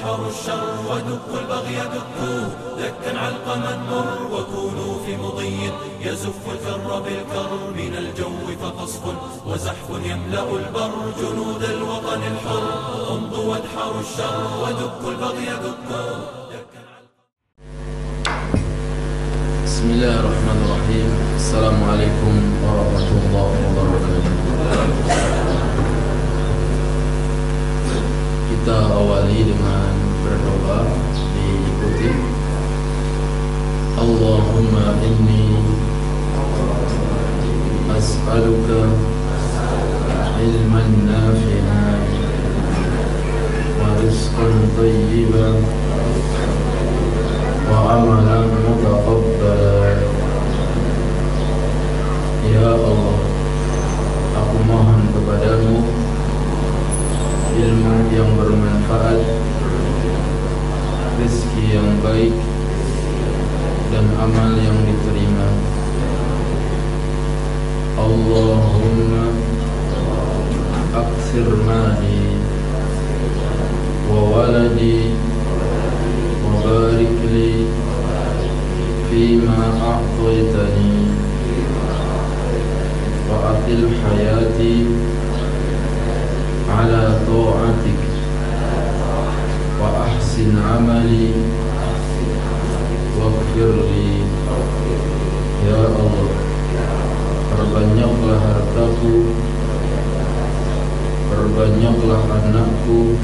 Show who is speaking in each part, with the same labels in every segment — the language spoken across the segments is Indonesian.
Speaker 1: وادحروا الشر ودكوا البغي دكوه دكا علقما مر وكونوا في مضي يزف الفر بالكر من الجو فقصف. وزحف يملأ البر جنود الوطن الحر. امضوا وادحروا الشر ودكوا البغي دكوه
Speaker 2: بسم الله الرحمن الرحيم. السلام عليكم ورحمة الله وبركاته. Kita awali dengan coba diikuti. Allahumma inni as'aluka ilman nafi'a wa rizqan tayyiban wa amalan mutaqabbala. Ya Allah aku mohon kepadamu ilmu yang bermanfaat rezeki yang baik dan amal yang diterima. Allahumma aksir mahi wa waladi wa barik li fima a'taitani wa atil hayati ala ta'atika وأحسن عملي واغفر لي يا الله perbanyaklah hartaku perbanyaklah anakku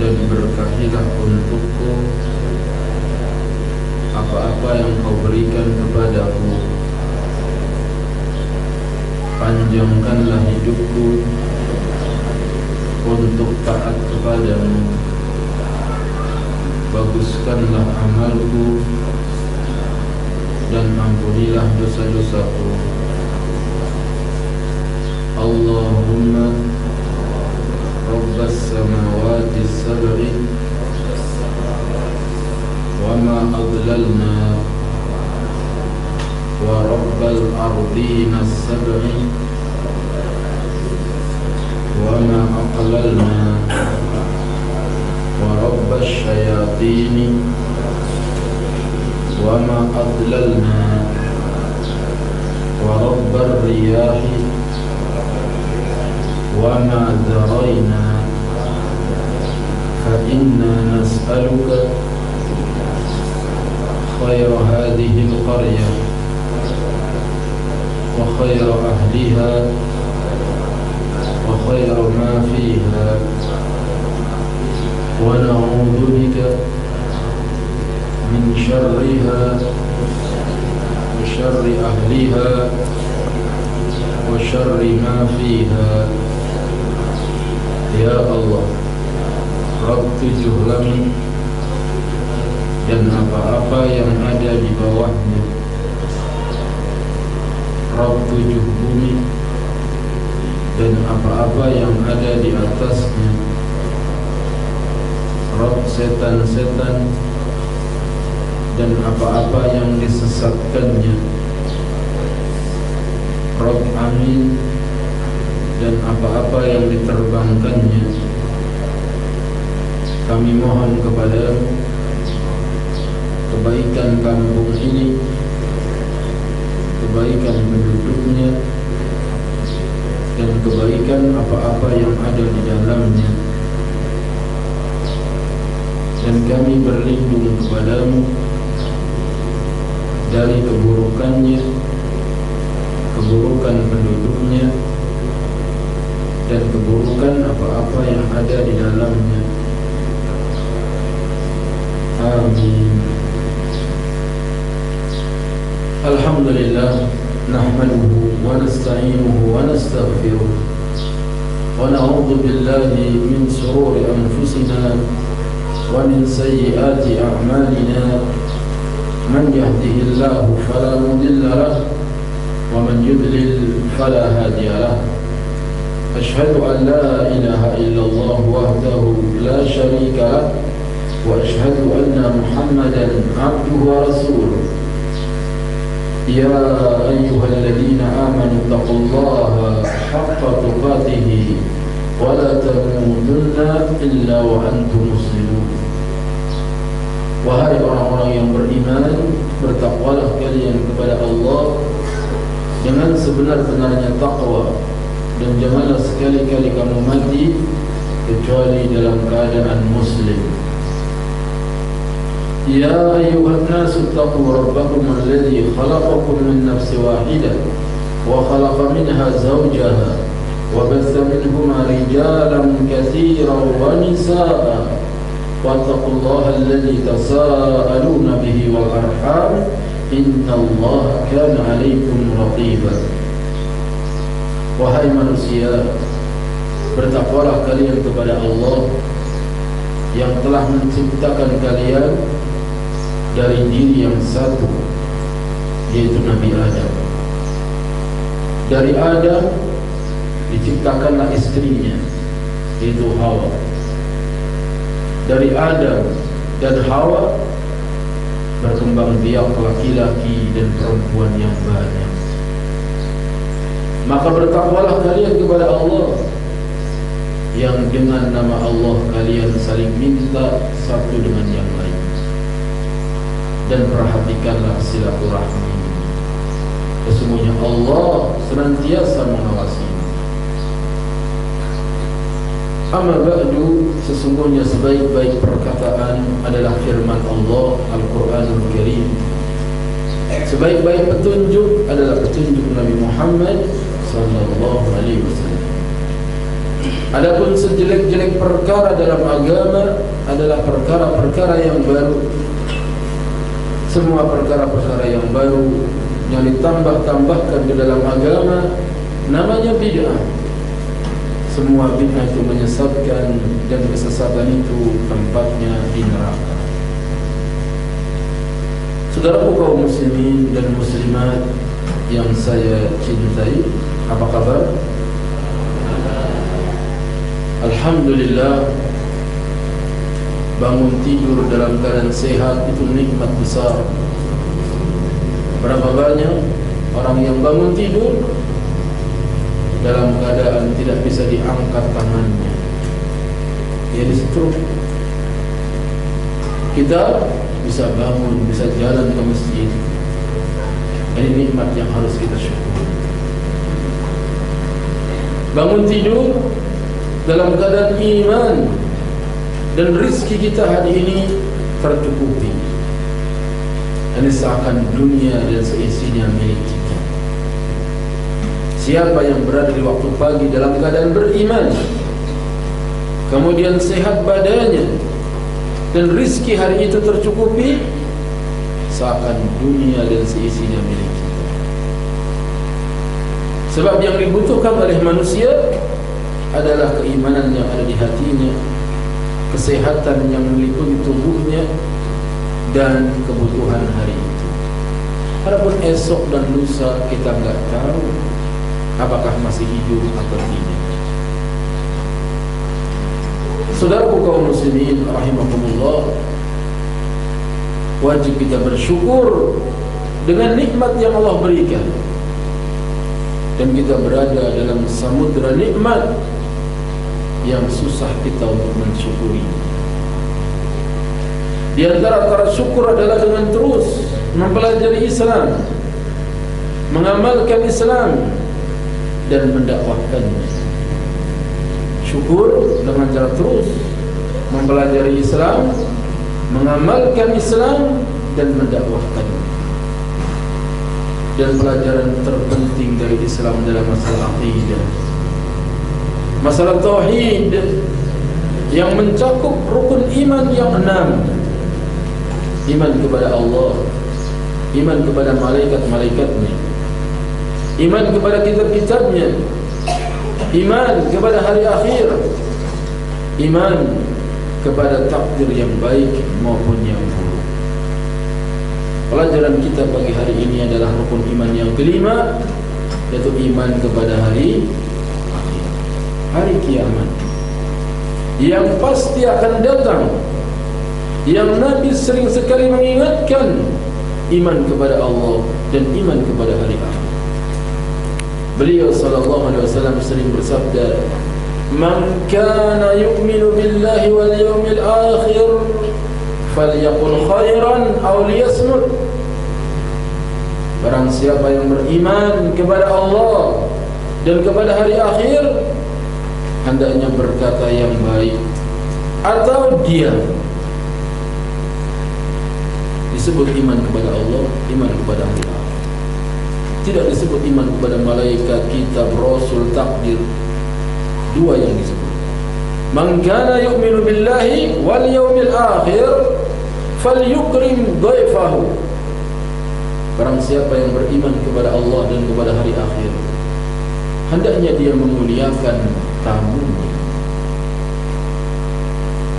Speaker 2: dan berkahilah untukku apa-apa yang kau berikan kepadaku panjangkanlah hidupku untuk taat kepadamu Baguskanlah amalku Dan ampunilah dosa-dosaku Allahumma Rabbas samawati sabri Wa ma adlalna Wa rabbal ardina sabri الشياطين وما أضللنا ورب الرياح وما ذرينا فإنا نسألك خير هذه القرية وخير أهلها وخير ما فيها ونعوذ بك من شرها وشر أهلها وشر ما فيها Ya Allah Rabb tujuh langit Dan apa-apa yang ada di bawahnya Rabb tujuh bumi Dan apa-apa yang ada di atasnya Rabb setan-setan Dan apa-apa yang disesatkannya. Rabb amin dan apa-apa yang diterbangkannya. Kami mohon kepadamu kebaikan kampung ini kebaikan penduduknya dan kebaikan apa-apa yang ada di dalamnya dan kami berlindung kepadamu dari keburukannya keburukan penduduknya dan keburukan apa-apa yang ada di dalamnya. Amin. Alhamdulillah nahmaduhu wa nasta'inuhu wa nastaghfiruh wa na'udzu billahi min shururi anfusina min sayyiati a'malina man yahdihillahu fala mudilla lahu wa man yudlil fala hadiya lahu أشهد أن لا إله إلا الله وحده لا شريك له وأشهد أن محمدا عبده ورسوله. يا أيها الذين آمنوا اتقوا الله حق تقاته ولا تموتن إلا وأنتم مسلمون Wahai orang-orang yang beriman Bertakwalah kalian kepada Allah Dengan sebenar-benarnya takwa Dan janganlah sekali-kali kamu mati Kecuali dalam keadaan muslim Ya ayuhan nasu taqu rabbakum alladhi khalaqakum min nafsi wahidah Wa khalaqa minha zawjaha Wa batha minhuma rijalan kathiran wa nisa'a واتقوا الله الذي تساءلون به والأرحام إن الله كان عليكم رقيبا Wahai manusia Bertakwalah kalian kepada Allah Yang telah menciptakan kalian Dari diri yang satu Yaitu Nabi Adam Dari Adam Diciptakanlah istrinya Yaitu Hawa dari Adam dan Hawa berkembang biak laki-laki dan perempuan yang banyak. Maka bertakwalah kalian kepada Allah yang dengan nama Allah kalian saling minta satu dengan yang lain. Dan perhatikanlah silaturahmi. Sesungguhnya Allah senantiasa mengawasi. Amma ba'du sesungguhnya sebaik-baik perkataan adalah firman Allah Al-Quranul Karim Sebaik-baik petunjuk adalah petunjuk Nabi Muhammad sallallahu alaihi wasallam. Adapun sejelek-jelek perkara dalam agama adalah perkara-perkara yang baru. Semua perkara-perkara yang baru yang ditambah-tambahkan di dalam agama namanya bid'ah semua bid'ah itu menyesatkan dan kesesatan itu tempatnya di neraka. Saudara kaum muslimin dan muslimat yang saya cintai, apa kabar? Alhamdulillah bangun tidur dalam keadaan sehat itu nikmat besar. Berapa banyak orang yang bangun tidur dalam keadaan tidak bisa diangkat tangannya. Dia di stroke kita bisa bangun bisa jalan ke masjid. Ini nikmat yang harus kita syukur bangun tidur dalam keadaan iman dan rizki kita hari ini tercukupi. Ini seakan dunia dan seisinya milik Siapa yang berada di waktu pagi dalam keadaan beriman Kemudian sehat badannya Dan rizki hari itu tercukupi Seakan dunia dan seisinya milik kita. Sebab yang dibutuhkan oleh manusia Adalah keimanan yang ada di hatinya Kesehatan yang meliputi tubuhnya Dan kebutuhan hari itu. Adapun esok dan lusa kita enggak tahu apakah masih hidup atau tidak. Saudara kaum muslimin rahimakumullah wajib kita bersyukur dengan nikmat yang Allah berikan dan kita berada dalam samudra nikmat yang susah kita untuk mensyukuri. Di antara cara syukur adalah dengan terus mempelajari Islam, mengamalkan Islam, dan mendakwahkannya. Syukur dengan cara terus mempelajari Islam, mengamalkan Islam dan mendakwahkannya. Dan pelajaran terpenting dari Islam dalam masalah akidah. Masalah tauhid yang mencakup rukun iman yang enam. Iman kepada Allah, iman kepada malaikat-malaikatnya, iman kepada kitab-kitabnya. Iman kepada hari akhir. Iman kepada takdir yang baik maupun yang buruk. Pelajaran kita pagi hari ini adalah rukun iman yang kelima yaitu iman kepada hari hari kiamat. Yang pasti akan datang. Yang Nabi sering sekali mengingatkan iman kepada Allah dan iman kepada hari akhir Beliau sallallahu alaihi wasallam sering bersabda, Man kana yu'minu billahi wal yawmil akhir falyaqul khairan aw liyasmut. Barang siapa yang beriman kepada Allah dan kepada hari akhir hendaknya berkata yang baik. Atau diam. Disebut iman kepada Allah iman kepada hari akhir tidak disebut iman kepada malaikat kitab rasul takdir. Dua yang disebut. Man kana yu'minu billahi wal yawmil akhir falyukrim dhaifahu. Barang siapa yang beriman kepada Allah dan kepada hari akhir hendaknya dia memuliakan tamunya.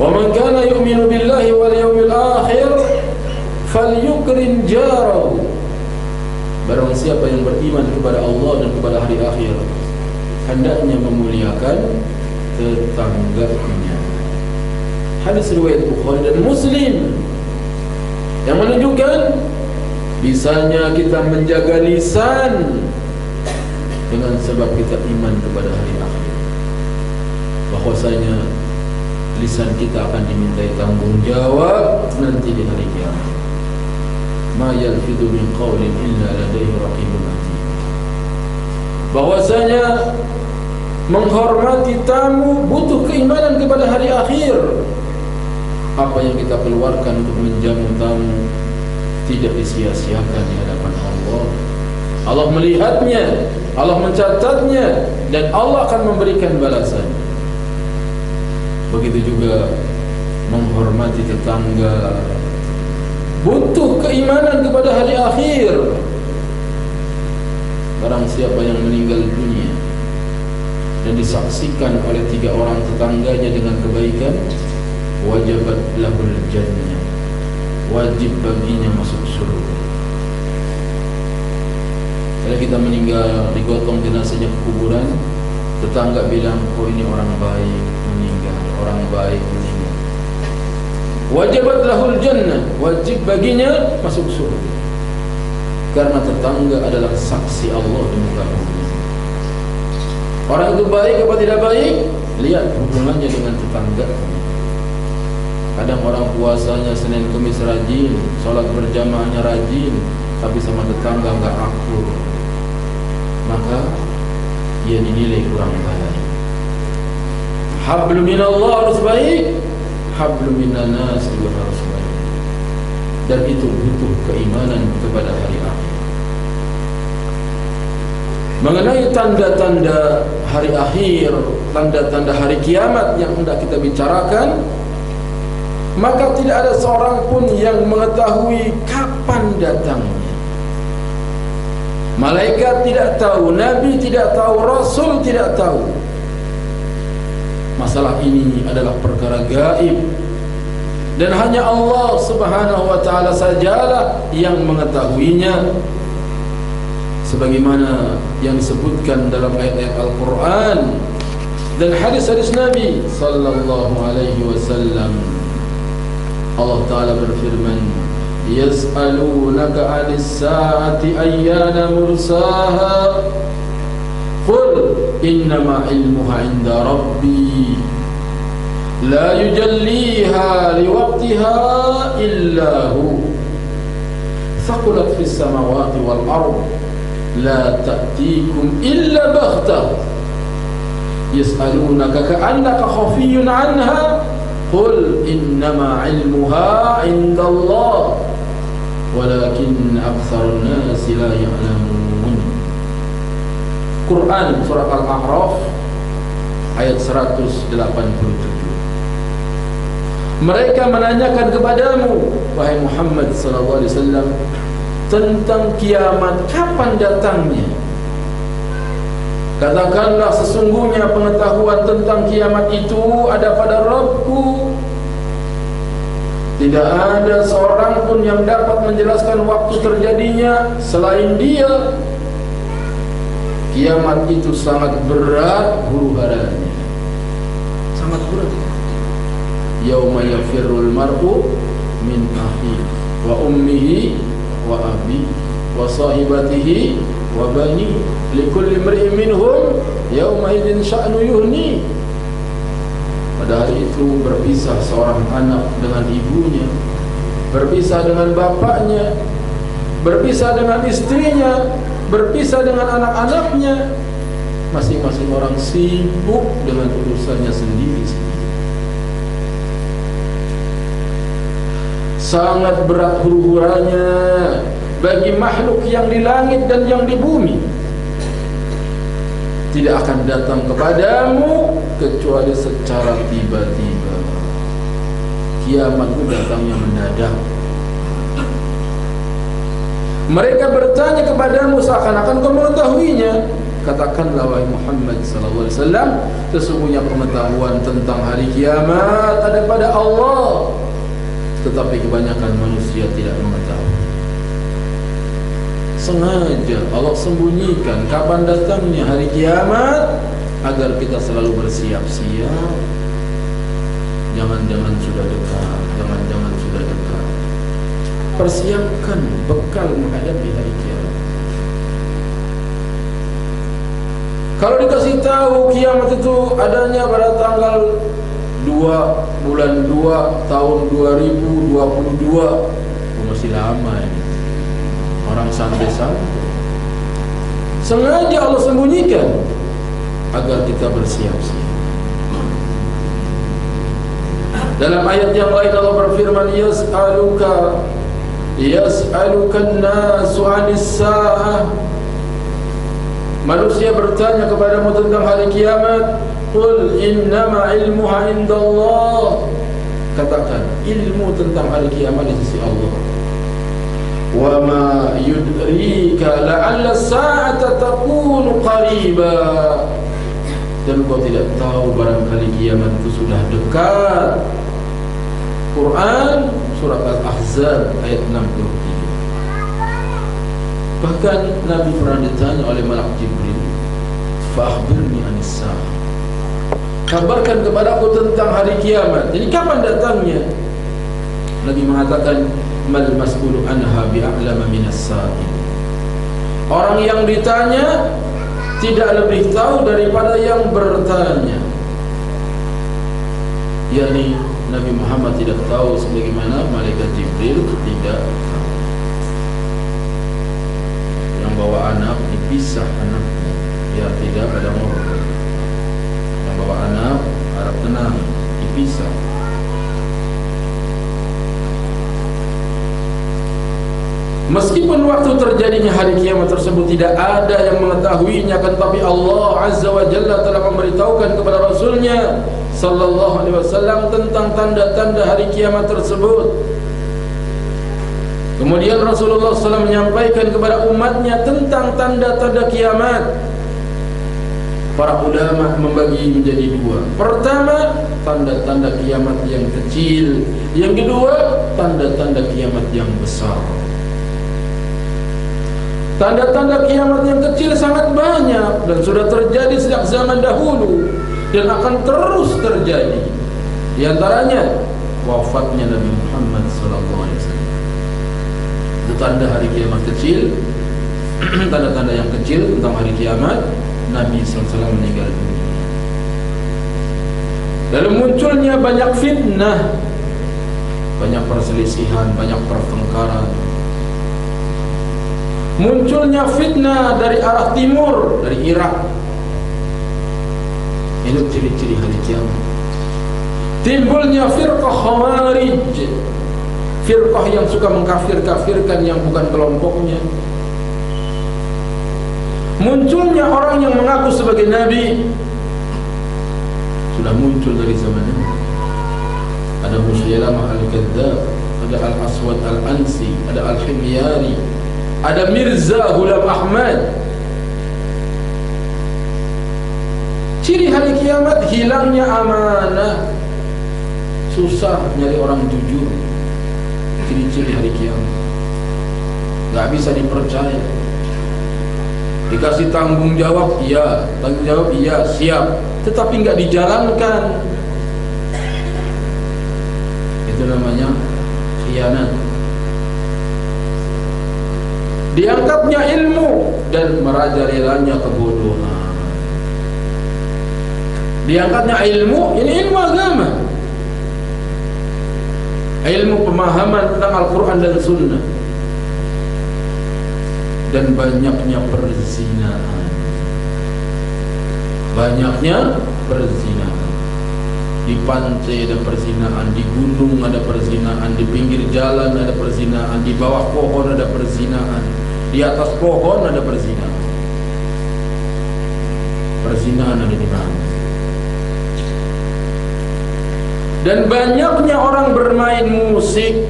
Speaker 2: Wa man kana yu'minu billahi wal yawmil akhir falyukrim jarahu Barang siapa yang beriman kepada Allah dan kepada hari akhir Hendaknya memuliakan tetangganya. Hadis riwayat Bukhari dan Muslim Yang menunjukkan Bisanya kita menjaga lisan Dengan sebab kita iman kepada hari akhir. Bahwasanya Lisan kita akan dimintai tanggung jawab Nanti di hari kiamat ma yalfidu min qawlin illa ladaihi raqibun atid. Bahwasanya menghormati tamu butuh keimanan kepada hari akhir. Apa yang kita keluarkan untuk menjamu tamu tidak disia-siakan di hadapan Allah. Allah melihatnya Allah mencatatnya dan Allah akan memberikan balasan. Begitu juga menghormati tetangga butuh keimanan kepada hari akhir. Barang siapa yang meninggal dunia dan disaksikan oleh tiga orang tetangganya dengan kebaikan wajibat lahul jannah. Wajib baginya masuk surga. Kalau kita meninggal digotong jenazahnya ke kuburan tetangga bilang oh ini orang baik meninggal. Orang baik meninggal wajibat lahul jannah. Wajib baginya masuk surga. Karena tetangga adalah saksi Allah di muka bumi. Orang itu baik apa tidak baik? Lihat hubungannya dengan tetangga. Kadang orang puasanya Senin Kamis rajin sholat berjamaahnya rajin tapi sama tetangga enggak akur maka ia dinilai kurang baik. Hablum minallah harus baik hablum minan nas juga harus baik dan itu butuh keimanan kepada hari akhir. Mengenai tanda-tanda hari akhir tanda-tanda hari kiamat yang hendak kita bicarakan maka tidak ada seorang pun yang mengetahui kapan datangnya. Malaikat tidak tahu nabi tidak tahu rasul tidak tahu masalah ini adalah perkara gaib. Dan hanya Allah Subhanahu wa taala sajalah yang mengetahuinya. Sebagaimana yang disebutkan dalam ayat-ayat Al-Qur'an dan hadis-hadis Nabi sallallahu alaihi wasallam. Allah taala berfirman yas'alunaka 'anis sa'ati ayyana mursaha qul إنما علمها عند ربي. لا يجليها لوقتها إلا هو. ثقلت في السماوات والأرض لا تأتيكم إلا بغتة. يسألونك كأنك خفي عنها قل إنما علمها عند الله ولكن أكثر الناس لا يعلمون. Quran surat Al-A'raf ayat 187 Mereka menanyakan kepadamu wahai Muhammad sallallahu alaihi wasallam tentang kiamat kapan datangnya? Katakanlah sesungguhnya pengetahuan tentang kiamat itu ada pada Rabbku. Tidak ada seorang pun yang dapat menjelaskan waktu terjadinya selain dia kiamat itu sangat berat huru haranya. Sangat berat. Yauma yafirrul mar'u min akhi wa ummihi wa abi wa sahibatihi wa bani likulli imri'in minhum yauma idzin sya'nu yuhni. Pada hari itu berpisah seorang anak dengan ibunya berpisah dengan bapaknya berpisah dengan istrinya berpisah dengan anak-anaknya masing-masing orang sibuk dengan urusannya sendiri-sendiri sangat berat huru-huranya bagi makhluk yang di langit dan yang di bumi tidak akan datang kepadamu kecuali secara tiba-tiba. Kiamat itu datangnya mendadak. Mereka bertanya kepadamu seakan-akan kau mengetahuinya. Katakanlah wahai Muhammad sallallahu alaihi wasallam, sesungguhnya pengetahuan tentang hari kiamat ada pada Allah. Tetapi kebanyakan manusia tidak mengetahui sengaja Allah sembunyikan kapan datangnya hari kiamat agar kita selalu bersiap-siap jangan-jangan sudah dekat jangan-jangan sudah dekat persiapkan bekal menghadapi hari kiamat kalau dikasih tahu kiamat itu adanya pada tanggal 2 bulan 2 tahun 2022 masih lama ini orang santai-santai. Sengaja Allah sembunyikan agar kita bersiap-siap. Dalam ayat yang lain Allah berfirman yas'aluka Yas'aluka an-nasu 'anis sa'ah. Manusia bertanya kepadamu tentang hari kiamat Qul innama ilmuha inda Allah Katakan ilmu tentang hari kiamat di sisi Allah. Wa ma yudrika la'alla sa'ata takunu qariba. Dan kau tidak tahu barangkali kiamat itu sudah dekat. Quran surat Al-Ahzab ayat 63 bahkan Nabi pernah ditanya oleh Malak Jibril Fahbirni anis kabarkan kepadaku tentang hari kiamat. Jadi kapan datangnya? Nabi mengatakan mal mas'ulu anha bi'a'lama minas sa'il orang yang ditanya tidak lebih tahu daripada yang bertanya. Yakni Nabi Muhammad tidak tahu sebagaimana malaikat Jibril tidak yang bawa anak dipisah anaknya biar tidak ada ngobrol yang bawa anak harap tenang dipisah Meskipun waktu terjadinya hari kiamat tersebut tidak ada yang mengetahuinya. Kan tapi Allah Azza wa Jalla telah memberitahukan kepada Rasulnya sallallahu alaihi wasallam tentang tanda-tanda hari kiamat tersebut. Kemudian Rasulullah SAW menyampaikan kepada umatnya tentang tanda-tanda kiamat. Para ulama membagi menjadi dua. Pertama, tanda-tanda kiamat yang kecil. Yang kedua, tanda-tanda kiamat yang besar. Tanda-tanda kiamat yang kecil sangat banyak dan sudah terjadi sejak zaman dahulu dan akan terus terjadi. Di antaranya wafatnya Nabi Muhammad wasallam. Itu tanda hari kiamat kecil. Tanda-tanda yang kecil tentang hari kiamat Nabi wasallam meninggal dunia. Lalu munculnya banyak fitnah, banyak perselisihan, banyak pertengkaran, munculnya fitnah dari arah timur dari Irak ini ciri-ciri hari kiamat. Timbulnya firqah khawarij. Firqah yang suka mengkafir-kafirkan yang bukan kelompoknya. Munculnya orang yang mengaku sebagai nabi. Sudah muncul dari zaman ini. Ada Musyilamah al-Kadzab ada Al-Aswad al-Ansi ada Al-Himyari ada Mirza Hulam Ahmad ciri hari kiamat hilangnya amanah. Susah nyari orang jujur. Ciri-ciri hari kiamat. Gak bisa dipercaya. Dikasih tanggung jawab iya. Tanggung jawab iya siap. Tetapi nggak dijalankan. Itu namanya khianat. Dianggapnya ilmu dan merajalelanya kebodohan diangkatnya ilmu ini ilmu agama. Ilmu pemahaman tentang Al-Quran dan Sunnah. Dan banyaknya perzinaan. Banyaknya perzinaan. Di pantai ada perzinaan di gunung ada perzinaan di pinggir jalan ada perzinaan di bawah pohon ada perzinaan di atas pohon ada perzinaan. Perzinaan ada di mana dan banyaknya orang bermain musik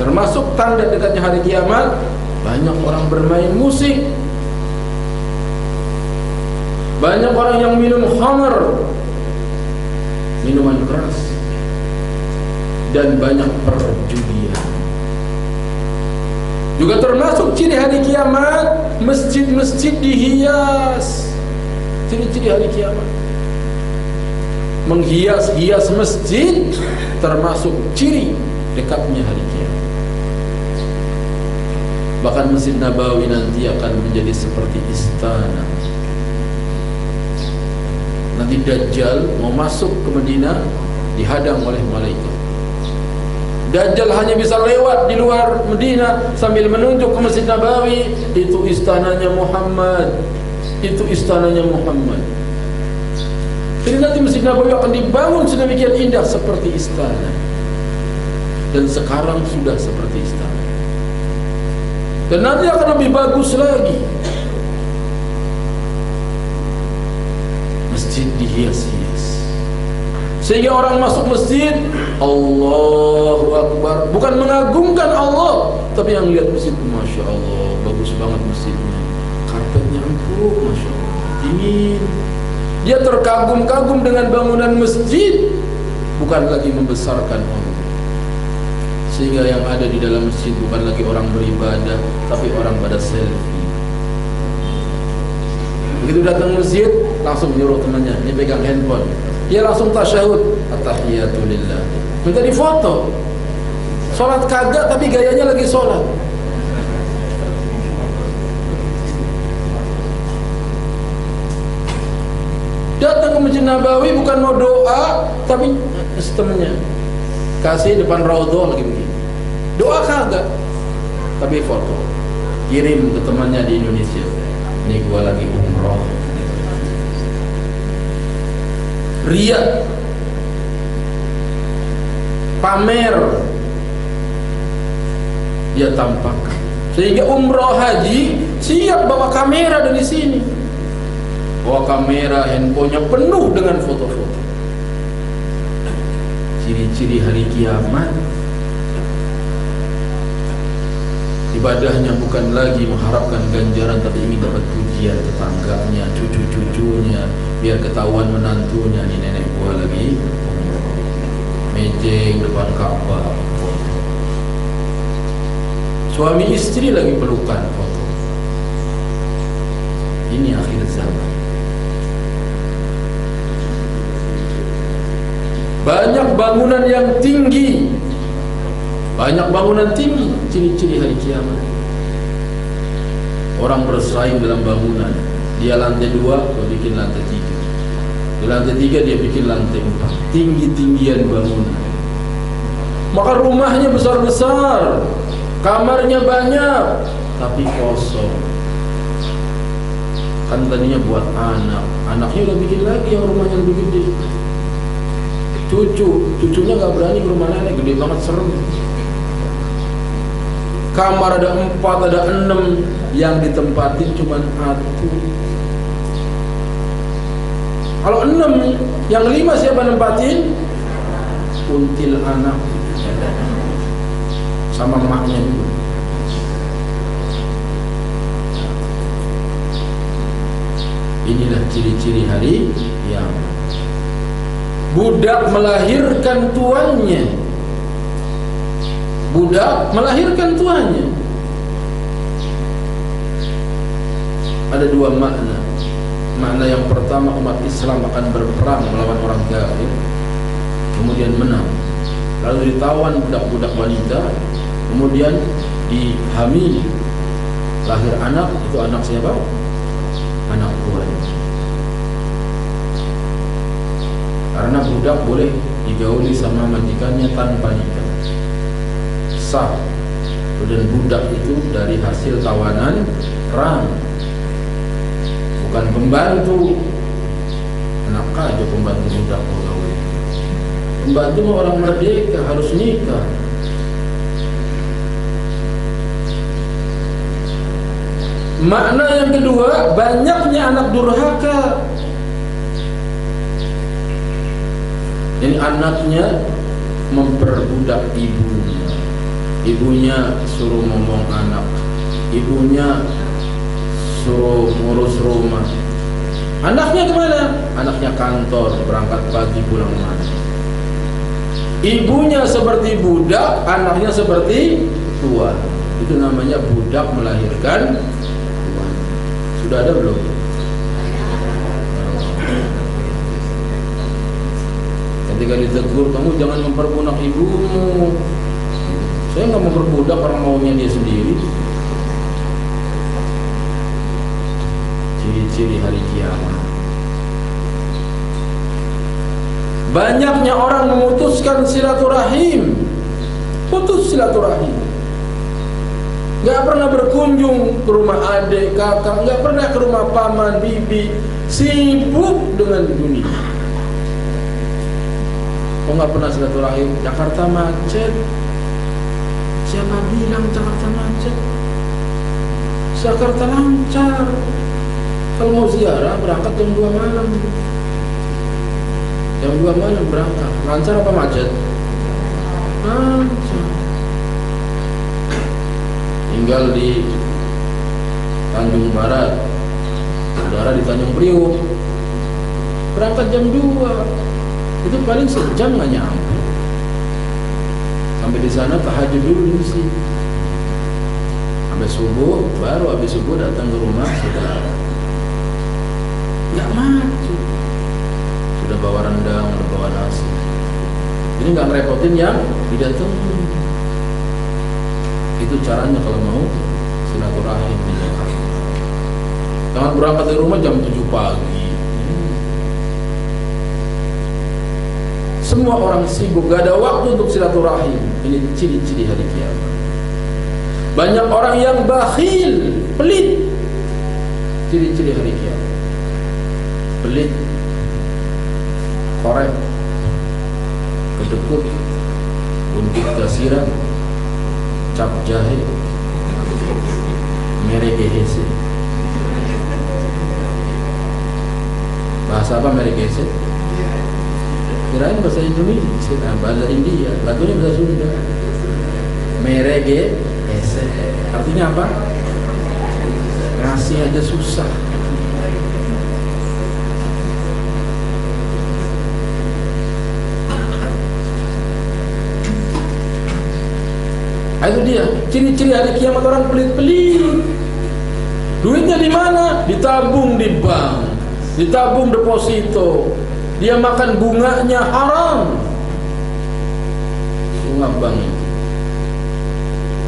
Speaker 2: termasuk tanda dekatnya hari kiamat banyak orang bermain musik. Banyak orang yang minum khamar minuman keras dan banyak perjudian. Juga termasuk ciri hari kiamat masjid-masjid dihias. Ciri-ciri hari kiamat menghias-hias masjid termasuk ciri dekatnya hari kiamat. Bahkan Masjid Nabawi nanti akan menjadi seperti istana. Nanti Dajjal mau masuk ke Medina dihadang oleh malaikat. Dajjal hanya bisa lewat di luar Medina sambil menunjuk ke Masjid Nabawi. Itu istananya Muhammad. Itu istananya Muhammad jadi nanti Masjid Nabawi akan dibangun sedemikian indah seperti istana. Dan sekarang sudah seperti istana. Dan nanti akan lebih bagus lagi. Masjid dihias-hias. Sehingga orang masuk masjid Allahu Akbar. Bukan mengagungkan Allah tapi yang lihat masjid Masya Allah bagus banget masjidnya. Karpetnya empuk Masya Allah. Dingin dia terkagum-kagum dengan bangunan masjid bukan lagi membesarkan Allah sehingga yang ada di dalam masjid bukan lagi orang beribadah tapi orang pada selfie. Begitu datang masjid langsung nyuruh temannya ini pegang handphone. Dia langsung tasyahud attahiyatulillah minta difoto. Sholat kagak tapi gayanya lagi sholat datang ke masjid Nabawi bukan mau doa tapi temannya kasih depan raudhah lagi begini. Doa kagak? Tapi foto. Kirim ke temannya di Indonesia. Ini gua lagi umroh. Ria pamer. Dia tampakkan sehingga umroh haji siap bawa kamera dari sini bawa kamera handphonenya penuh dengan foto-foto. Ciri-ciri hari kiamat ibadahnya bukan lagi mengharapkan ganjaran tapi ingin dapat pujian tetangganya, cucu-cucunya biar ketahuan menantunya. Ini nenek gua lagi. Mejeng depan Ka'bah suami istri lagi pelukan foto. Ini akhir zaman banyak bangunan yang tinggi. Banyak bangunan tinggi ciri-ciri hari kiamat. Orang bersaing dalam bangunan. Dia lantai dua dia bikin lantai tiga. Di lantai tiga dia bikin lantai empat. Tinggi-tinggian bangunan. Maka rumahnya besar-besar. Kamarnya banyak. Tapi kosong. Kan tadinya buat anak. Anaknya udah bikin lagi yang rumahnya lebih gede cucu. Cucunya nggak berani ke rumah nenek. Gede banget serem. Kamar ada empat ada enam. Yang ditempatin cuma satu. Kalau enam yang lima siapa nempatin? Kuntil anak. Sama maknya juga. Inilah ciri-ciri hari yang budak melahirkan tuannya. Budak melahirkan tuannya. Ada dua makna. Makna yang pertama umat Islam akan berperang melawan orang kafir kemudian menang. Lalu ditawan budak-budak wanita kemudian dihamili lahir anak itu anak siapa? Anak tuannya Karena budak boleh digauli sama majikannya tanpa nikah. Sah. Dan budak itu dari hasil tawanan ram. Bukan pembantu. Enak aja pembantu budak gauli. Pembantu mah orang merdeka harus nikah. Makna yang kedua, banyaknya anak durhaka. Jadi anaknya memperbudak ibunya. Ibunya suruh ngomong anak. Ibunya suruh ngurus rumah. Anaknya ke mana? Anaknya kantor, berangkat pagi pulang malam. Ibunya seperti budak, anaknya seperti tuan. Itu namanya budak melahirkan sudah ada belum? Ketika ditegur, kamu jangan memperbudak ibumu. Saya nggak memperbudak orang maunya dia sendiri. Ciri-ciri hari kiamat. Banyaknya orang memutuskan silaturahim. Putus silaturahim nggak pernah berkunjung ke rumah adik, kakak, nggak pernah ke rumah paman, bibi, sibuk dengan dunia. Kok nggak pernah silaturahim? Jakarta macet. Siapa bilang Jakarta macet? Jakarta lancar. Kalau mau ziarah berangkat jam 2 malam. Jam 2 malam berangkat. Lancar apa macet? Lancar tinggal di Tanjung Barat saudara di Tanjung Priuk berangkat jam 2 itu paling sejam nggak nyampe. Sampai di sana tahajud dulu sih. Sampai subuh baru habis subuh datang ke rumah saudara nggak maju. Sudah bawa rendang sudah bawa nasi. Ini nggak merepotin yang tidak tunggu itu caranya kalau mau silaturahim. Di Jakarta. Jangan berangkat dari rumah jam 7 pagi. Semua orang sibuk, gak ada waktu untuk silaturahim. Ini ciri-ciri hari kiamat. Banyak orang yang bakhil, pelit. Ciri-ciri hari kiamat. Pelit, korek, kedekut, untuk kasiran, cap jahe merekehese bahasa apa merekehese kirain bahasa Indonesia. Bahasa India? Lagunya bahasa Sunda. Merekehese artinya apa? Ngasih aja susah. Nah, itu dia. Ciri-ciri hari kiamat orang pelit-pelit. Duitnya di mana? Ditabung di bank, ditabung deposito. Dia makan bunganya haram. Bunga bank itu.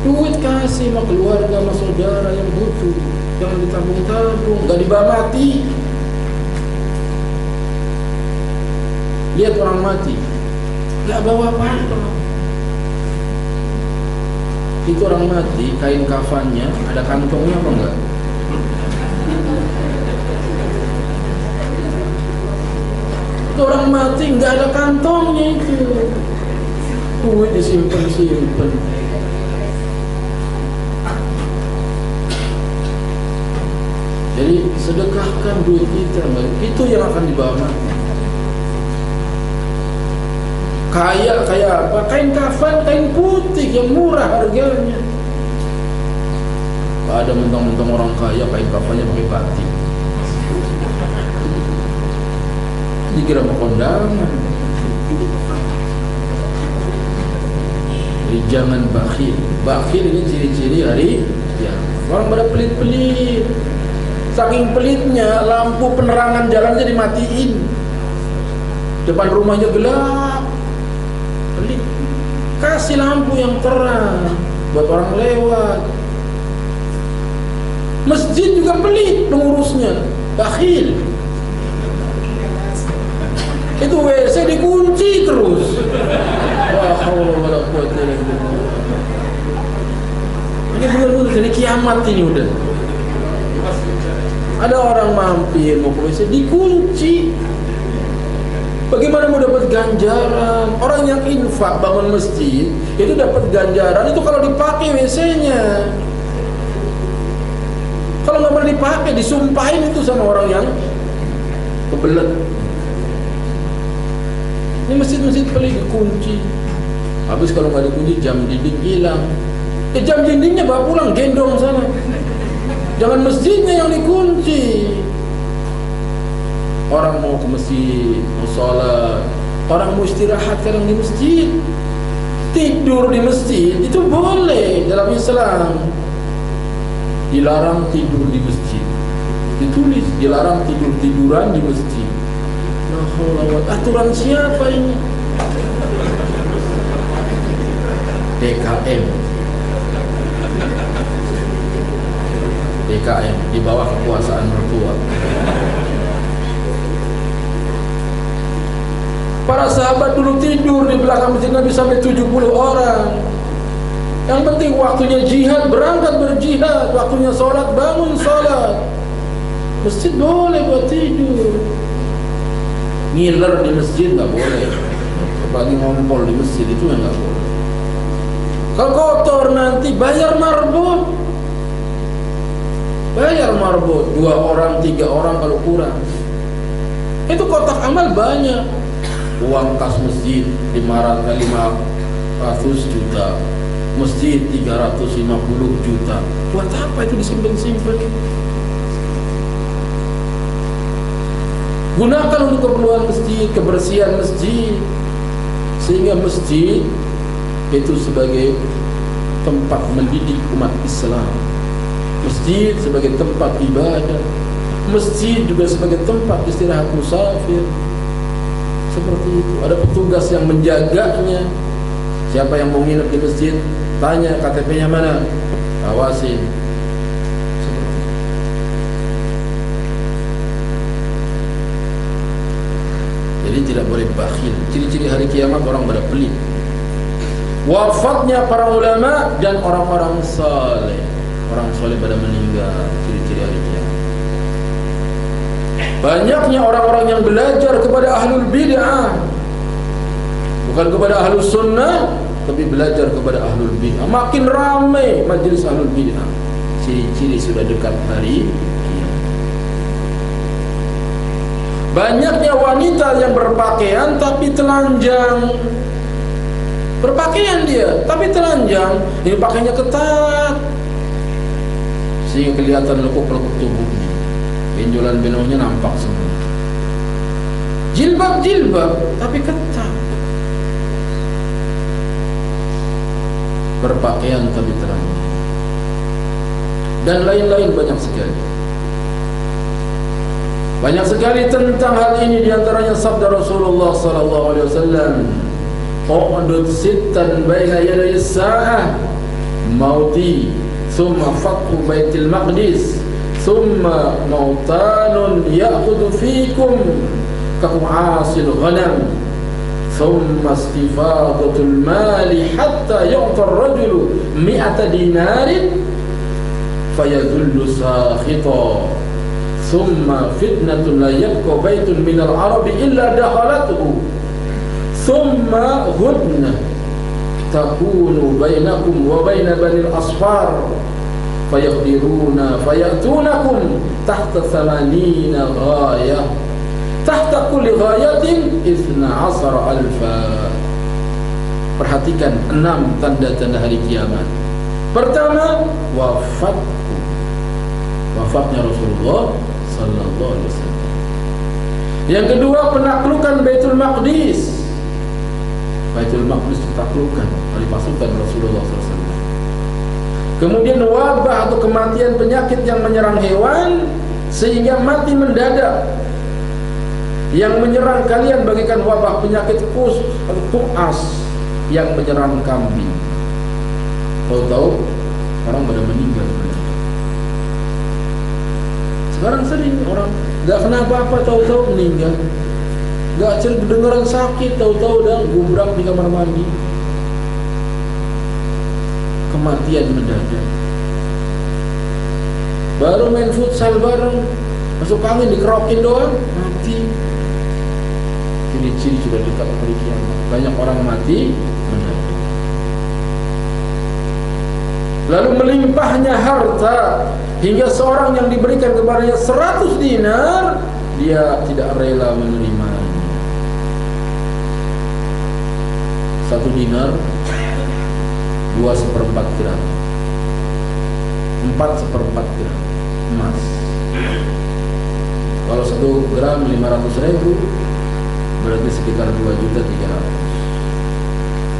Speaker 2: Duit kasih sama keluarga, sama saudara yang butuh. Jangan ditabung-tabung, nggak dibawa mati. Lihat orang mati, nggak bawa apa-apa itu orang mati kain kafannya ada kantongnya apa enggak orang mati enggak ada kantongnya itu duit disimpan simpan jadi sedekahkan duit kita itu yang akan dibawa mati Kaya kayak apa? Kain kafan, kain putih yang murah harganya. Ada mentang-mentang orang kaya kain kafannya pakai batik. Dikira mau kondangan. Jadi jangan bakhil. Bakhil ini ciri-ciri hari ya. Orang pada pelit-pelit. Saking pelitnya lampu penerangan jalannya dimatiin. Depan rumahnya gelap kasih lampu yang terang buat orang lewat masjid juga pelit pengurusnya bakhil Itu WC dikunci terus. Ini benar-benar jadi kiamat ini udah. Ada orang mampir mau ke WC dikunci. Bagaimana mau dapat ganjaran? Orang yang infak bangun masjid itu dapat ganjaran itu kalau dipakai WC-nya. Kalau nggak pernah dipakai, disumpahin itu sama orang yang kebelet. Ini masjid-masjid paling dikunci. Habis kalau nggak dikunci jam dinding hilang. Eh jam dindingnya bawa pulang gendong sana. Jangan masjidnya yang dikunci. Orang mau ke masjid, mau sholat, orang mau istirahat kadang di masjid. Tidur di masjid itu boleh dalam Islam. Dilarang tidur di masjid. Ditulis dilarang tidur-tiduran di masjid. Aturan siapa ini? DKM DKM di bawah kekuasaan mertua. Para sahabat dulu tidur di belakang masjid Nabi sampai 70 orang. Yang penting waktunya jihad berangkat berjihad. Waktunya sholat bangun sholat. Masjid boleh buat tidur Ngiler di masjid nggak boleh Apalagi ngompol di masjid itu yang nggak boleh kalau kotor nanti bayar marbot. Bayar marbot dua orang, tiga orang kalau kurang. Itu kotak amal banyak. Uang kas masjid 500 juta. Masjid 350 juta. Buat apa itu disimpan-simpan? Gunakan untuk keperluan masjid, kebersihan masjid. Sehingga masjid itu sebagai tempat mendidik umat Islam. Masjid sebagai tempat ibadah. Masjid juga sebagai tempat istirahat musafir. Seperti itu. Ada petugas yang menjaganya. Siapa yang mau nginep di masjid? Tanya KTP-nya mana? Awasin jadi tidak boleh bakhil ciri-ciri hari kiamat orang pada pelit wafatnya para ulama dan orang-orang saleh. Orang saleh pada meninggal, ciri-ciri hari kiamat. Banyaknya orang-orang yang belajar kepada ahlul bid'ah. Bukan kepada ahlul sunnah, tapi belajar kepada ahlul bid'ah. Makin ramai majlis ahlul bid'ah. Ciri-ciri sudah dekat hari Banyaknya wanita yang berpakaian tapi telanjang. Berpakaian dia tapi telanjang. Ini pakainya ketat. Sehingga kelihatan lekuk-lekuk tubuhnya. Benjolan benongnya nampak semua. Jilbab-jilbab tapi ketat. Berpakaian tapi telanjang. Dan lain-lain banyak sekali Banyak sekali tentang hal ini di antaranya sabda Rasulullah sallallahu alaihi wasallam. Qudud sittan baina yaday as-sa'ah mauti thumma fatu baitil maqdis thumma mautanun ya'khudhu fikum ka'asil ghanam thumma istifadatul mali hatta yu'ta ar-rajulu mi'ata dinarin fayadhullu sakhita." ثم فتنة لا يبقى بيت من العرب إلا دخلته ثم هدنة تكون بينكم وبين بني الأصفار فيقدرون فيأتونكم تحت ثمانين غاية تحت كل غاية إثنى عشر ألفا Perhatikan enam tanda-tanda hari kiamat. Pertama, wafatku. Wafatnya Rasulullah sallallahu alaihi wasallam. Yang kedua, penaklukan Baitul Maqdis. Baitul Maqdis ditaklukkan oleh pasukan Rasulullah SAW. Kemudian wabah atau kematian penyakit yang menyerang hewan sehingga mati mendadak. Yang menyerang kalian bagikan wabah penyakit kus atau kuas yang menyerang kambing. Tahu-tahu orang pada meninggal. Sekarang sering orang nggak kenapa apa tahu-tahu meninggal. Gak cerita dengeran sakit, tahu-tahu dah gubrak di kamar mandi. Kematian mendadak. Baru main futsal bareng, masuk angin dikerokin doang, mati. Ciri-ciri sudah dekat hari. Banyak orang mati mendadak. Lalu melimpahnya harta hingga seorang yang diberikan kepadanya 100 dinar dia tidak rela menerimanya. Satu dinar dua seperempat gram, empat seperempat gram emas. Kalau satu gram lima ratus ribu berarti sekitar dua juta tiga ratus.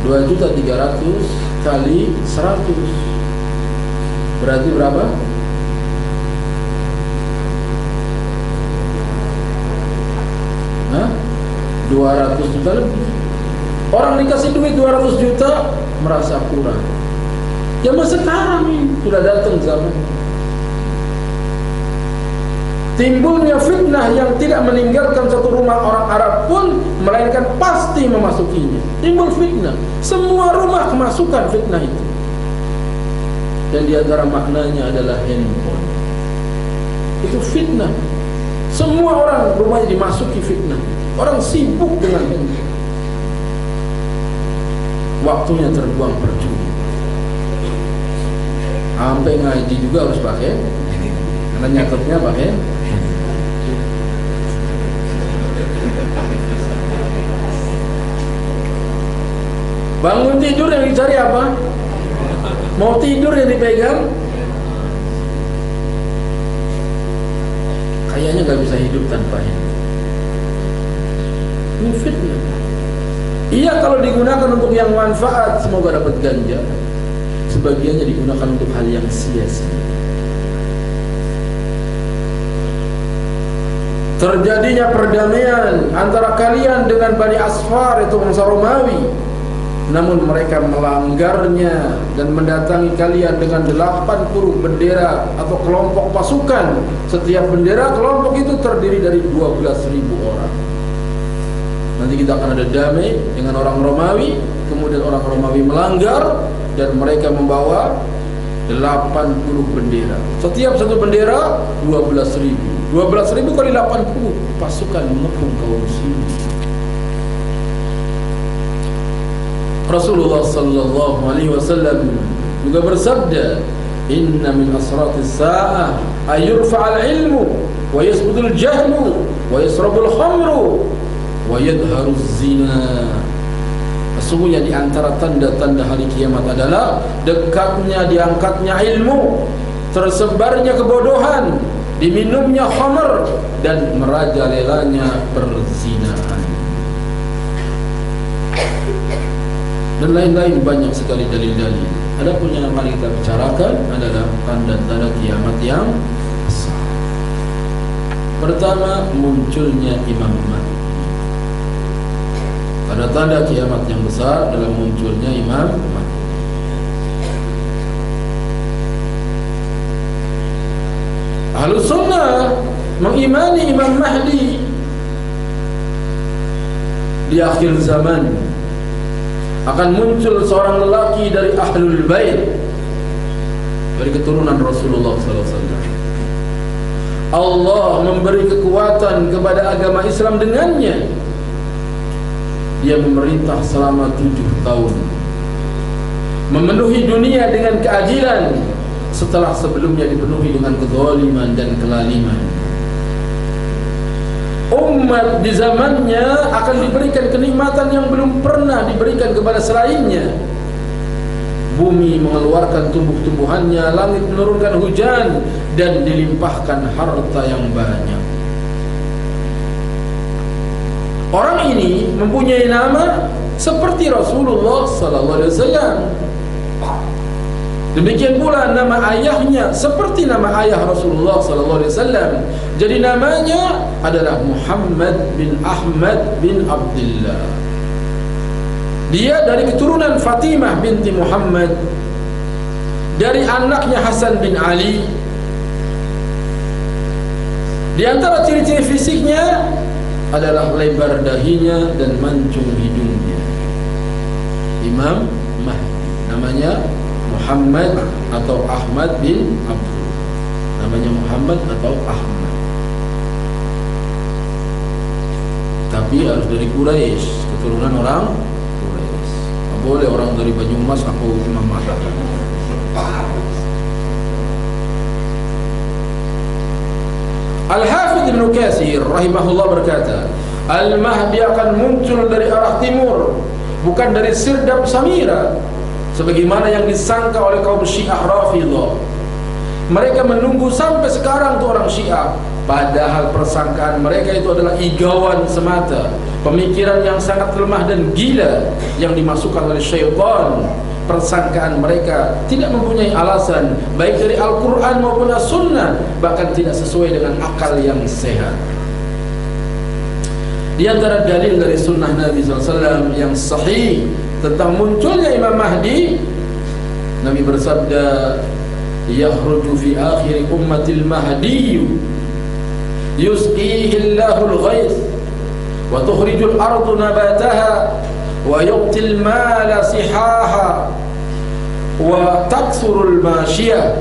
Speaker 2: Dua juta tiga ratus kali seratus berarti berapa? Hah? 200 juta lebih. Orang dikasih duit 200 juta Merasa kurang. Zaman sekarang ini Sudah datang zaman Timbulnya fitnah yang tidak meninggalkan satu rumah orang Arab pun Melainkan pasti memasukinya. Timbul fitnah. Semua rumah kemasukan fitnah itu Dan di antara maknanya adalah handphone Itu fitnah semua orang rumahnya dimasuki fitnah. Orang sibuk dengan handphone. Waktunya terbuang percuma. Sampai ngaji juga harus pakai. Karena nyatetnya pakai. Bangun tidur yang dicari apa? Mau tidur yang dipegang kayaknya nggak bisa hidup tanpa ini. Ini. Iya kalau digunakan untuk yang manfaat semoga dapat ganja. Sebagiannya digunakan untuk hal yang sia-sia. Terjadinya perdamaian antara kalian dengan Bani Asfar itu bangsa Romawi namun mereka melanggarnya dan mendatangi kalian dengan 80 bendera atau kelompok pasukan. Setiap bendera kelompok itu terdiri dari 12.000 orang. Nanti kita akan ada damai dengan orang Romawi kemudian orang Romawi melanggar dan mereka membawa 80 bendera. Setiap satu bendera 12.000 12.000 kali 80 pasukan mengepung kaum muslimin Rasulullah sallallahu alaihi wasallam juga bersabda inna min asratis sa'ah ayurfa'al ilmu wa yasbudul jahlu wa yasrabul khamru wa yadharuz zina Sesungguhnya di antara tanda-tanda hari kiamat adalah dekatnya diangkatnya ilmu, tersebarnya kebodohan, diminumnya khamr dan merajalelanya perzinahan. Dan lain-lain banyak sekali dalil-dalil. Adapun yang mari kita bicarakan adalah tanda-tanda kiamat yang besar. Pertama munculnya Imam Mahdi. Tanda-tanda kiamat yang besar adalah munculnya Imam Mahdi. Ahlus Sunnah mengimani Imam Mahdi di akhir zaman akan muncul seorang lelaki dari ahlul bait dari keturunan Rasulullah SAW. Allah memberi kekuatan kepada agama Islam dengannya. Dia memerintah selama tujuh tahun, memenuhi dunia dengan keadilan setelah sebelumnya dipenuhi dengan kezaliman dan kelaliman umat di zamannya akan diberikan kenikmatan yang belum pernah diberikan kepada selainnya. Bumi mengeluarkan tumbuh-tumbuhannya, langit menurunkan hujan dan dilimpahkan harta yang banyak. Orang ini mempunyai nama seperti Rasulullah sallallahu alaihi wasallam. Demikian pula nama ayahnya seperti nama ayah Rasulullah sallallahu alaihi wasallam. Jadi namanya adalah Muhammad bin Ahmad bin Abdullah. Dia dari keturunan Fatimah binti Muhammad dari anaknya Hasan bin Ali. Di antara ciri-ciri fisiknya adalah lebar dahinya dan mancung hidungnya. Imam Mahdi namanya Muhammad atau Ahmad bin Abdul. Namanya Muhammad atau Ahmad. Tapi harus dari Quraisy, keturunan orang Quraisy. boleh orang dari Banyumas aku Imam Mahdi. Al-Hafidh Ibn Kathir rahimahullah berkata, Al-Mahdi akan muncul dari arah timur, bukan dari Sirdab Samira, sebagaimana yang disangka oleh kaum Syiah Rafidhah. Mereka menunggu sampai sekarang tuh orang Syiah, padahal persangkaan mereka itu adalah igawan semata, pemikiran yang sangat lemah dan gila yang dimasukkan oleh syaitan. Persangkaan mereka tidak mempunyai alasan baik dari Al-Quran maupun As-Sunnah bahkan tidak sesuai dengan akal yang sehat. Di antara dalil dari sunnah Nabi SAW yang sahih tentang munculnya Imam Mahdi Nabi bersabda yakhruju fi akhir ummatil mahdi yusqihi Allahul ghaith wa tukhrijul ardu nabataha ويعطي المال صحاحا وتكثر الماشية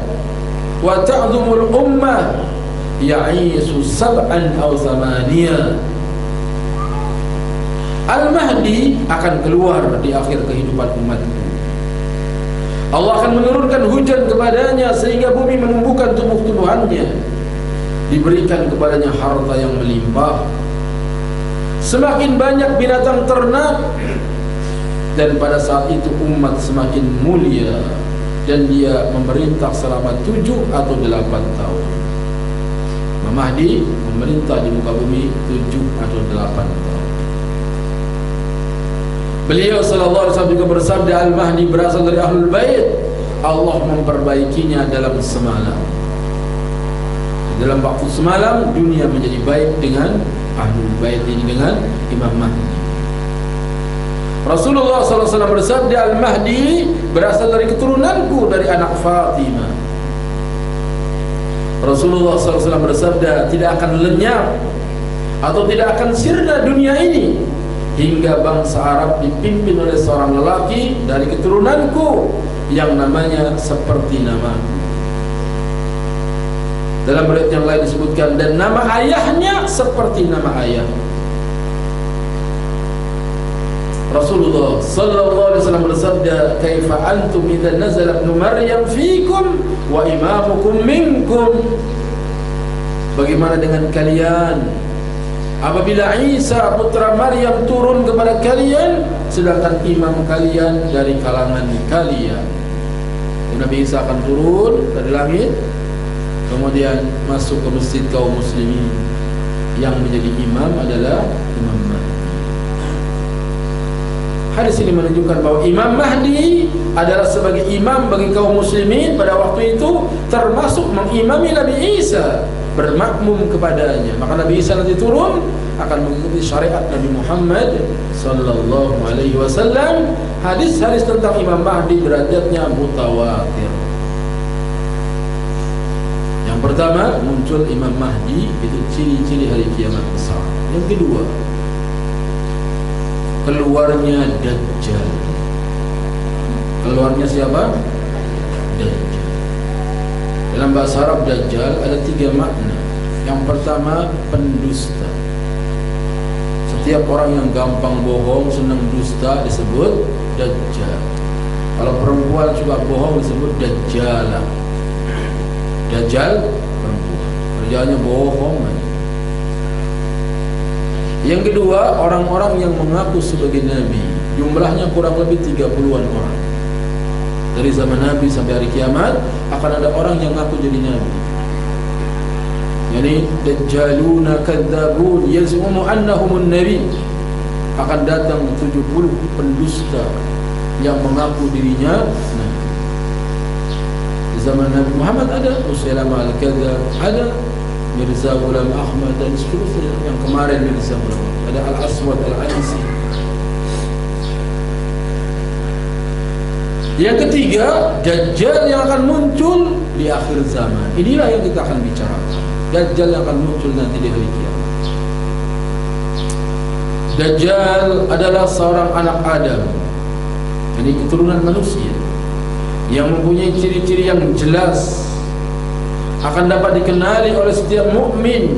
Speaker 2: وتعظم الأمة يعيش سبعا أو ثمانية Al-Mahdi akan keluar di akhir kehidupan umat. Allah akan menurunkan hujan kepadanya sehingga bumi menumbuhkan tumbuh-tumbuhannya. Diberikan kepadanya harta yang melimpah. Semakin banyak binatang ternak dan pada saat itu umat semakin mulia dan dia memerintah selama tujuh atau delapan tahun. Mahdi memerintah di muka bumi tujuh atau delapan tahun beliau sallallahu alaihi wasallam bersabda Al-Mahdi berasal dari Ahlul Bait. Allah memperbaikinya dalam semalam. Dalam waktu semalam dunia menjadi baik dengan Ahlul Bait ini dengan Imam Mahdi. Rasulullah SAW bersabda Al-Mahdi berasal dari keturunanku dari anak Fatimah. Rasulullah SAW bersabda tidak akan lenyap atau tidak akan sirna dunia ini hingga bangsa Arab dipimpin oleh seorang lelaki dari keturunanku yang namanya seperti nama. Dalam riwayat yang lain disebutkan dan nama ayahnya seperti nama ayah. Rasulullah sallallahu alaihi wasallam bersabda, "Kaifa antum idza nazala ibnu Maryam fiikum wa imamukum minkum?" Bagaimana dengan kalian apabila Isa putra Maryam turun kepada kalian sedangkan imam kalian dari kalangan kalian? Nabi Isa akan turun dari langit kemudian masuk ke masjid kaum muslimin. Yang menjadi imam adalah Imam Mahdi. Hadis ini menunjukkan bahwa Imam Mahdi adalah sebagai imam bagi kaum muslimin pada waktu itu termasuk mengimami Nabi Isa bermakmum kepadanya. Maka Nabi Isa nanti turun akan mengikuti syariat Nabi Muhammad sallallahu alaihi wasallam. Hadis-hadis tentang Imam Mahdi derajatnya mutawatir. Yang pertama muncul Imam Mahdi itu ciri-ciri hari kiamat besar. Yang kedua keluarnya Dajjal keluarnya siapa? Dajjal dalam bahasa Arab Dajjal ada tiga makna. Yang pertama pendusta. Setiap orang yang gampang bohong senang dusta disebut Dajjal. Kalau perempuan suka bohong disebut Dajjala. Dajjal perempuan. Kerjanya bohong yang kedua, orang-orang yang mengaku sebagai nabi, jumlahnya kurang lebih 30-an orang. Dari zaman Nabi sampai hari kiamat akan ada orang yang mengaku jadi nabi. Yani dajjaluna kadzabun yaz'umu annahumun nabi. Akan datang 70 pendusta yang mengaku dirinya nabi. Zaman Nabi Muhammad ada Musailamah al-Kadzab, ada Mirza Ghulam Ahmad dan seterusnya yang kemarin Mirza Ghulam ada Al-Aswad Al-Ansi yang ketiga Dajjal yang akan muncul di akhir zaman. Inilah yang kita akan bicarakan Dajjal yang akan muncul nanti di hari kiamat. Dajjal adalah seorang anak Adam. Ini keturunan manusia. Yang mempunyai ciri-ciri yang jelas. Akan dapat dikenali oleh setiap mukmin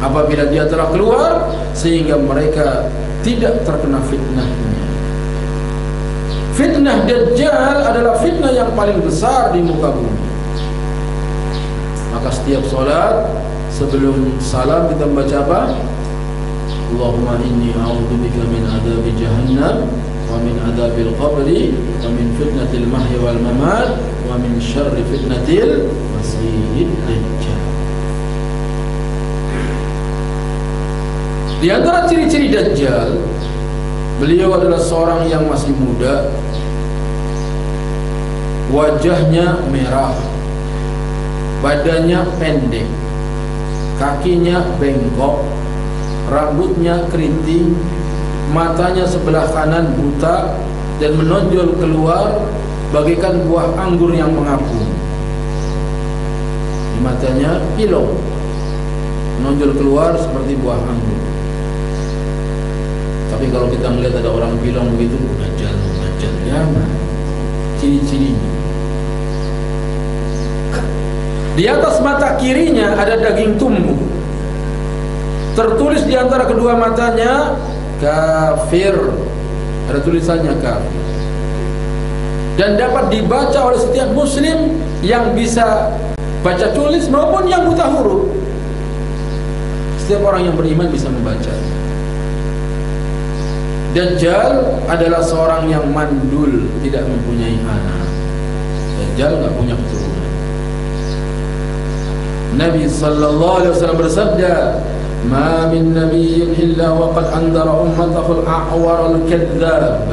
Speaker 2: Apabila dia telah keluar Sehingga mereka tidak terkena fitnahnya Fitnah Dajjal adalah fitnah yang paling besar di muka bumi Maka setiap solat Sebelum salam kita membaca apa? Allahumma inni a'udzubika min adab jahannam wa min adabil qabri wa min fitnatil mahya wal mamat wa min syarri fitnatil masihid dajjal Di antara ciri-ciri Dajjal Beliau adalah seorang yang masih muda Wajahnya merah. Badannya pendek. Kakinya bengkok. Rambutnya keriting, matanya sebelah kanan buta dan menonjol keluar bagaikan buah anggur yang mengapung. Di matanya pilok, menonjol keluar seperti buah anggur. Tapi kalau kita melihat ada orang bilang begitu, dajjal, dajjal, ya ciri-cirinya. Di atas mata kirinya ada daging tumbuh. Tertulis di antara kedua matanya kafir. Ada tulisannya kafir. Dan dapat dibaca oleh setiap muslim yang bisa baca tulis maupun yang buta huruf. Setiap orang yang beriman bisa membaca. Dajjal adalah seorang yang mandul tidak mempunyai anak. Dajjal enggak punya keturunan Nabi sallallahu alaihi wasallam bersabda, "Ma min nabiyyin illa wa qad andara ummatahu al-a'war al-kadzdzab."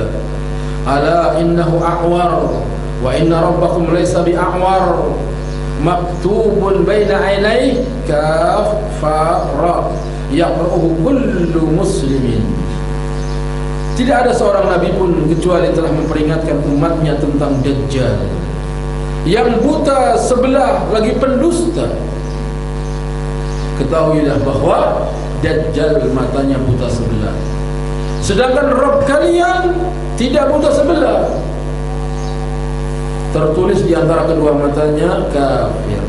Speaker 2: Ala innahu a'war wa inna rabbakum laysa bi'a'war. Maktubun baina 'ainayhi kaf fa ra. Yaqra'uhu kullu muslimin. Tidak ada seorang nabi pun kecuali telah memperingatkan umatnya tentang Dajjal yang buta sebelah lagi pendusta ketahuilah bahawa Dajjal matanya buta sebelah. Sedangkan Rob kalian tidak buta sebelah. Tertulis di antara kedua matanya kafir.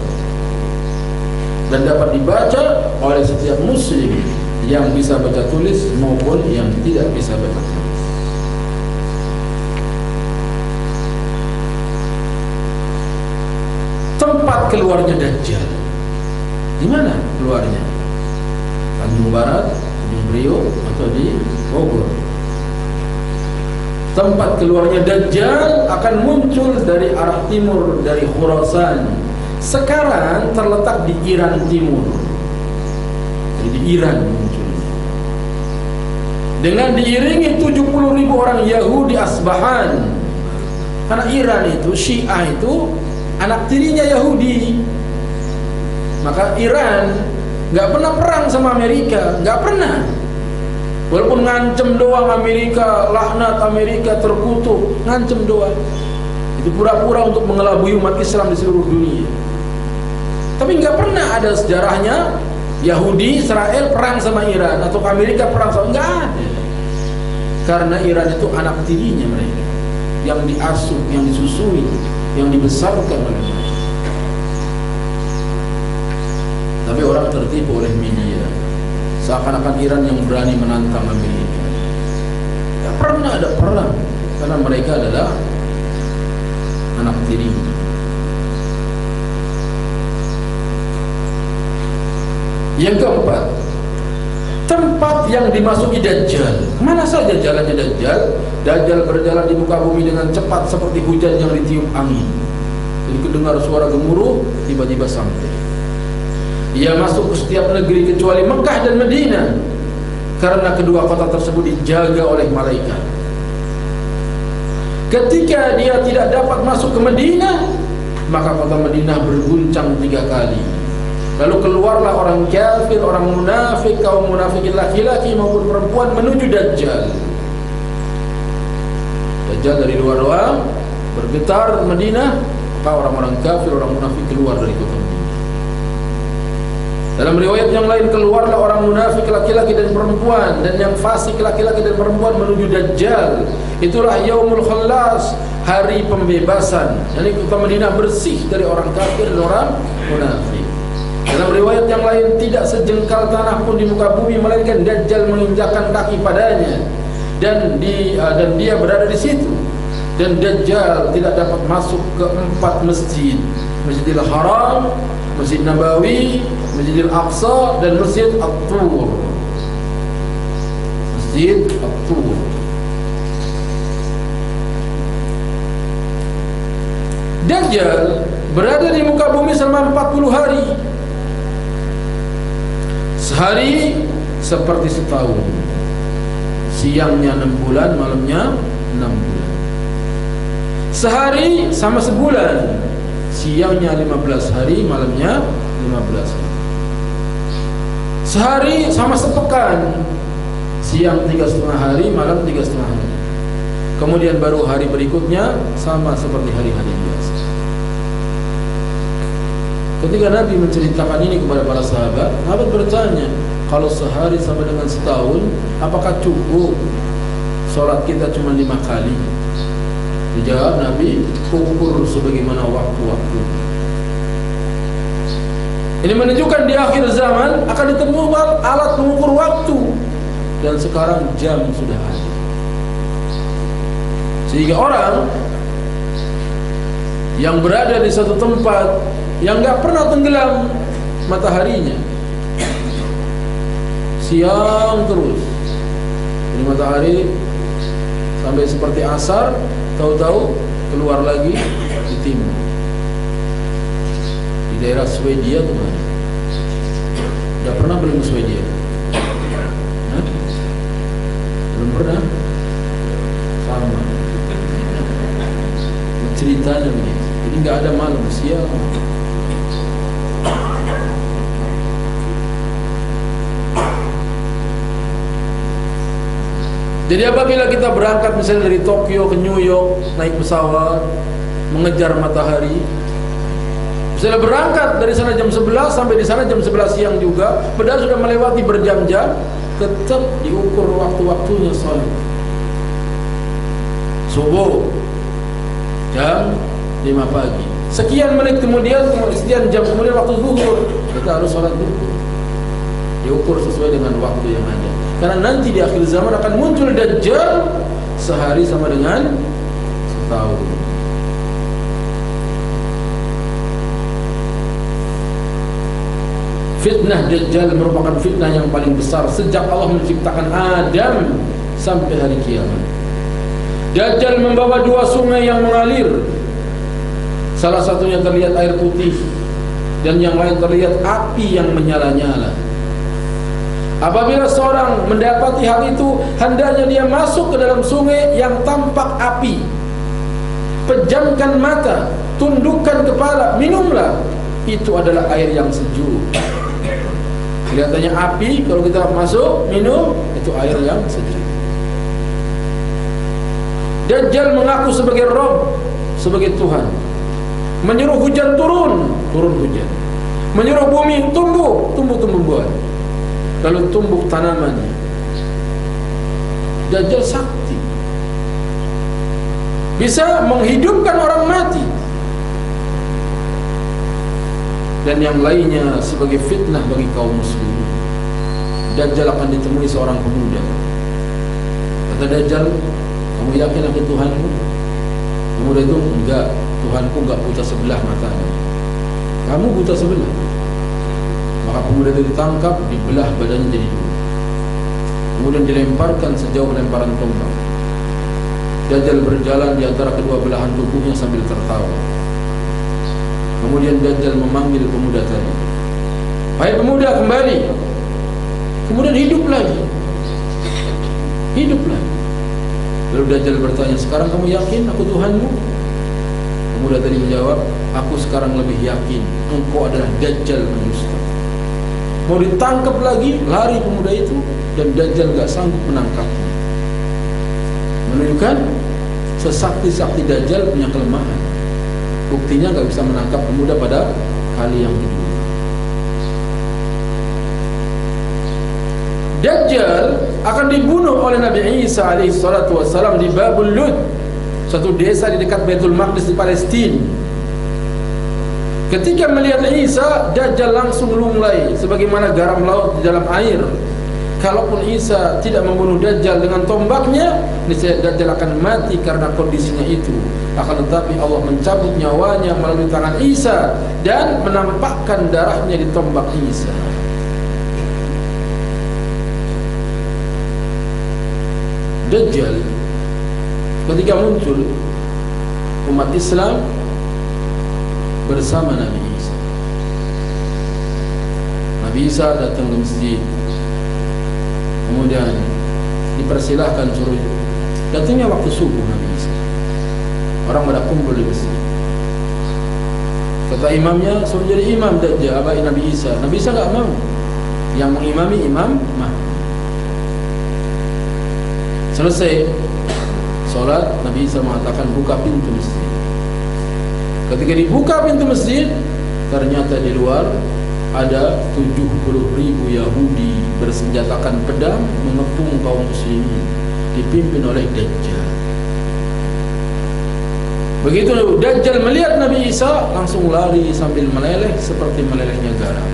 Speaker 2: Dan dapat dibaca oleh setiap muslim yang bisa baca tulis maupun yang tidak bisa baca tulis. Tempat keluarnya Dajjal di mana keluarnya? Tanjung Barat, di Priok atau di Bogor? Tempat keluarnya Dajjal akan muncul dari arah timur dari Khurasan. Sekarang terletak di Iran Timur. Jadi di Iran muncul. Dengan diiringi 70 ribu orang Yahudi Asbahan. Karena Iran itu Syiah itu anak tirinya Yahudi. Maka Iran nggak pernah perang sama Amerika, nggak pernah. Walaupun ngancem doang Amerika, laknat Amerika terkutuk, ngancem doang. Itu pura-pura untuk mengelabui umat Islam di seluruh dunia. Tapi nggak pernah ada sejarahnya Yahudi Israel perang sama Iran atau Amerika perang sama nggak ada. Karena Iran itu anak tirinya mereka yang diasuh, yang disusui, yang dibesarkan oleh mereka. Tapi orang tertipu oleh media Seakan-akan Iran yang berani menantang Amerika Tak pernah ada perang Karena mereka adalah Anak tiri. Yang keempat Tempat yang dimasuki Dajjal. Mana saja jalannya Dajjal? Dajjal berjalan di muka bumi dengan cepat Seperti hujan yang ditiup angin. Jadi kedengar suara gemuruh Tiba-tiba sampai ia masuk ke setiap negeri kecuali Mekah dan Medina. Karena kedua kota tersebut dijaga oleh malaikat. Ketika dia tidak dapat masuk ke Medina maka kota Medina berguncang tiga kali. Lalu keluarlah orang kafir orang munafik kaum munafikin laki-laki maupun perempuan menuju Dajjal. Dajjal dari luar doang bergetar Medina maka orang-orang kafir orang munafik keluar dari kota Medina Dalam riwayat yang lain keluarlah orang munafik laki-laki dan perempuan dan yang fasik laki-laki dan perempuan menuju Dajjal. Itulah yaumul khalas, hari pembebasan. Jadi kota Madinah bersih dari orang kafir dan orang munafik. Dalam riwayat yang lain tidak sejengkal tanah pun di muka bumi melainkan Dajjal menginjakkan kaki padanya dan di uh, dan dia berada di situ. Dan Dajjal tidak dapat masuk ke empat masjid. Masjidil Haram, Masjid Nabawi, Masjidil Aqsa dan Masjid At-Tur. Masjid At-Tur. Dajjal berada di muka bumi selama 40 hari. Sehari seperti setahun. Siangnya 6 bulan, malamnya 6 bulan. Sehari sama sebulan siangnya 15 hari, malamnya 15 hari. Sehari sama sepekan, siang tiga setengah hari, malam tiga setengah hari. Kemudian baru hari berikutnya sama seperti hari-hari biasa. Ketika Nabi menceritakan ini kepada para sahabat, sahabat bertanya, kalau sehari sama dengan setahun, apakah cukup sholat kita cuma lima kali? Dijawab Nabi, ukur sebagaimana waktu-waktu. Ini menunjukkan di akhir zaman akan ditemukan alat mengukur waktu dan sekarang jam sudah ada. Sehingga orang yang berada di satu tempat yang nggak pernah tenggelam mataharinya siang terus ini matahari sampai seperti asar tahu-tahu keluar lagi di timur di daerah Swedia tuh mana udah pernah belum Swedia. Hah? belum pernah? Sama. Ceritanya begitu jadi nggak ada malam siang Jadi apabila kita berangkat misalnya dari Tokyo ke New York naik pesawat mengejar matahari. Misalnya berangkat dari sana jam 11 sampai di sana jam 11 siang juga padahal sudah melewati berjam-jam tetap diukur waktu-waktunya salat subuh jam 5 pagi. Sekian menit kemudian sekian jam kemudian waktu zuhur kita harus salat zuhur. Diukur sesuai dengan waktu yang ada karena nanti di akhir zaman akan muncul Dajjal sehari sama dengan setahun. Fitnah Dajjal merupakan fitnah yang paling besar sejak Allah menciptakan Adam sampai hari kiamat. Dajjal membawa dua sungai yang mengalir. Salah satunya terlihat air putih dan yang lain terlihat api yang menyala-nyala. Apabila seorang mendapati hal itu Hendaknya dia masuk ke dalam sungai yang tampak api. Pejamkan mata Tundukkan kepala Minumlah. Itu adalah air yang sejuk. Kelihatannya api Kalau kita masuk minum Itu air yang sejuk. Dajjal mengaku sebagai Rob Sebagai Tuhan. Menyuruh hujan turun Turun hujan. Menyuruh bumi tumbuh Tumbuh-tumbuh buah lalu tumbuh tanamannya Dajjal sakti. Bisa menghidupkan orang mati. Dan yang lainnya sebagai fitnah bagi kaum muslimin. Dajjal akan ditemui seorang pemuda. Kata Dajjal kamu yakin aku Tuhanmu pemuda itu enggak Tuhanku enggak buta sebelah matanya. Kamu buta sebelah maka pemuda itu ditangkap dibelah badannya jadi dua. Kemudian dilemparkan sejauh lemparan tombak Dajjal berjalan di antara kedua belahan tubuhnya sambil tertawa. Kemudian Dajjal memanggil pemuda tadi. Hai pemuda kembali! Kemudian hidup lagi. Hidup lagi. Lalu Dajjal bertanya sekarang kamu yakin aku Tuhanmu? Pemuda tadi menjawab aku sekarang lebih yakin engkau adalah Dajjal manusia mau ditangkap lagi lari pemuda itu dan Dajjal gak sanggup menangkapnya menunjukkan sesakti-sakti Dajjal punya kelemahan. Buktinya gak bisa menangkap pemuda pada kali yang kedua. Dajjal akan dibunuh oleh Nabi Isa alaihi salatu di Babul Lud, satu desa di dekat Baitul Maqdis di Palestina. Ketika melihat Isa, Dajjal langsung lunglai sebagaimana garam laut di dalam air. Kalaupun Isa tidak membunuh Dajjal dengan tombaknya, niscaya Dajjal akan mati karena kondisinya itu. Akan tetapi Allah mencabut nyawanya melalui tangan Isa dan menampakkan darahnya di tombak Isa. Dajjal ketika muncul umat Islam bersama Nabi Isa. Nabi Isa datang ke masjid. Kemudian dipersilahkan suruh datangnya waktu subuh Nabi Isa. Orang pada kumpul di masjid. Kata imamnya suruh jadi imam Dajjal abai Nabi Isa. Nabi Isa enggak mau. Yang mengimami imam Mahdi. Selesai Solat Nabi Isa mengatakan buka pintu masjid Ketika dibuka pintu masjid Ternyata di luar Ada 70 ribu Yahudi Bersenjatakan pedang Mengepung kaum muslimin Dipimpin oleh Dajjal. Begitu Dajjal melihat Nabi Isa Langsung lari sambil meleleh Seperti melelehnya garam.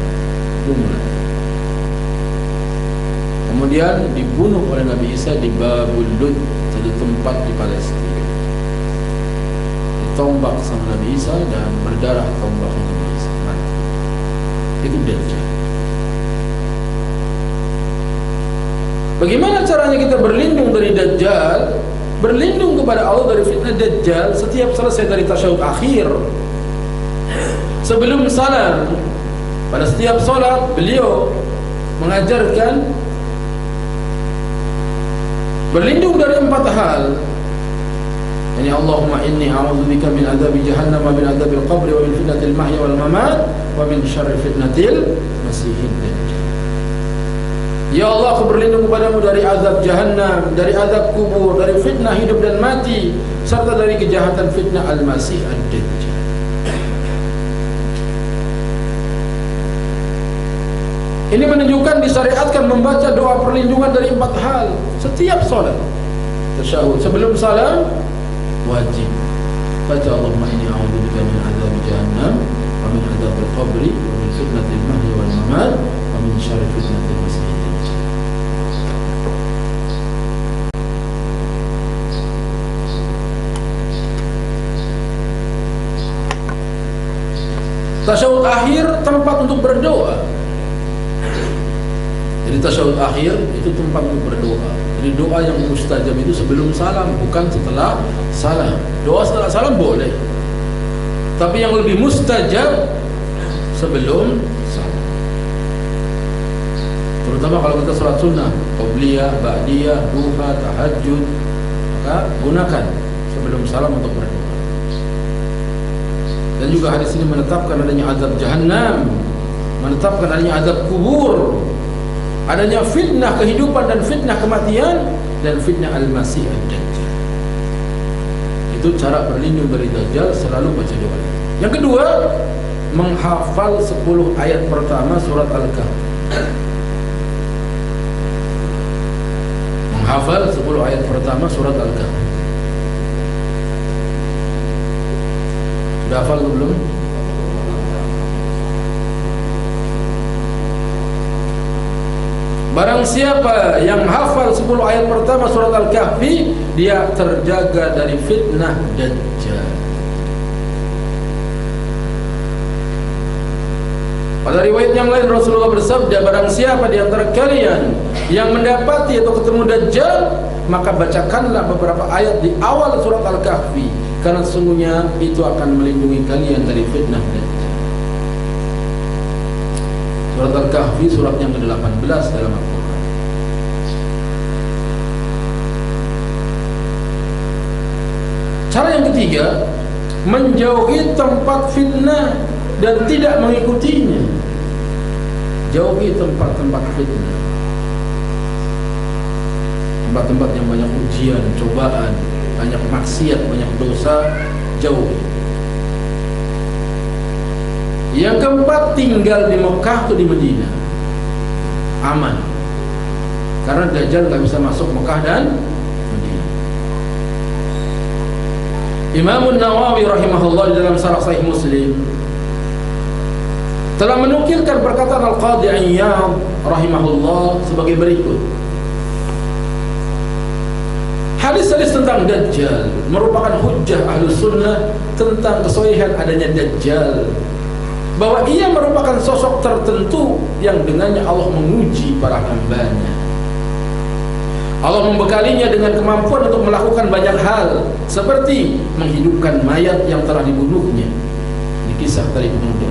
Speaker 2: Kemudian dibunuh oleh Nabi Isa di Babul Lud, satu tempat di Palestina. Ditombak sama Nabi Isa dan berdarah tombak Nabi Isa. Mati. Itu Dajjal. Bagaimana caranya kita berlindung dari Dajjal? Berlindung kepada Allah dari fitnah Dajjal setiap selesai dari tasyahud akhir. Sebelum salam, pada setiap solat beliau mengajarkan berlindung dari empat hal a'udzubika min adzabi jahannam wa min adzabil qabr wa min fitnatil mahya wal mamat wa min syarri fitnatil masiihid. Dajjal Ya Allah aku berlindung kepadamu dari azab jahannam, dari azab kubur, dari fitnah hidup dan mati serta dari kejahatan fitnah al-masih ad-dajjal. Ini menunjukkan disyariatkan membaca doa perlindungan dari empat hal setiap solat. Tasyahud. Sebelum salam wajib. Baca Allahumma inni a'udzubika min adzab jahannam wa min adzabil qabri wa min fitnatil mahya wal mamat wa min syarri fitnatil masih. Tasyahud akhir tempat untuk berdoa. Jadi tasyahud akhir itu tempat untuk berdoa. Jadi doa yang mustajab itu sebelum salam, bukan setelah salam. Doa setelah salam boleh. Tapi yang lebih mustajab sebelum salam. Terutama kalau kita sholat sunnah, qobliyah, ba'diyah, duha, tahajud, maka gunakan sebelum salam untuk berdoa. Dan juga hadis ini menetapkan adanya azab jahannam, menetapkan adanya azab kubur, adanya fitnah kehidupan dan fitnah kematian dan fitnah al-masih ad-dajjal itu cara berlindung dari dajjal selalu baca doa. Yang kedua menghafal 10 ayat pertama surat al-kahfi menghafal 10 ayat pertama surat al-kahfi sudah hafal belum? Barang siapa yang hafal 10 ayat pertama surat Al-Kahfi Dia terjaga dari fitnah Dajjal. Pada riwayat yang lain Rasulullah bersabda Barang siapa di antara kalian Yang mendapati atau ketemu Dajjal Maka bacakanlah beberapa ayat di awal surat Al-Kahfi Karena sesungguhnya itu akan melindungi kalian dari fitnah Dajjal Surat Al-Kahfi surat yang ke-18 dalam Al-Quran. Cara yang ketiga Menjauhi tempat fitnah Dan tidak mengikutinya. Jauhi tempat-tempat fitnah. Tempat-tempat yang banyak ujian, cobaan Banyak maksiat, banyak dosa Jauhi Yang keempat tinggal di Mekah atau di Medina Aman Karena Dajjal nggak bisa masuk Mekah dan Madinah. Imam Nawawi rahimahullah dalam Sarah Sahih Muslim telah menukilkan perkataan Al-Qadhi Ayyam rahimahullah sebagai berikut. Hadis-hadis tentang Dajjal merupakan hujah ahlu sunnah tentang kesohihan adanya Dajjal bahwa ia merupakan sosok tertentu yang dengannya Allah menguji para hambanya. Allah membekalinya dengan kemampuan untuk melakukan banyak hal seperti menghidupkan mayat yang telah dibunuhnya. Di kisah tadi pemuda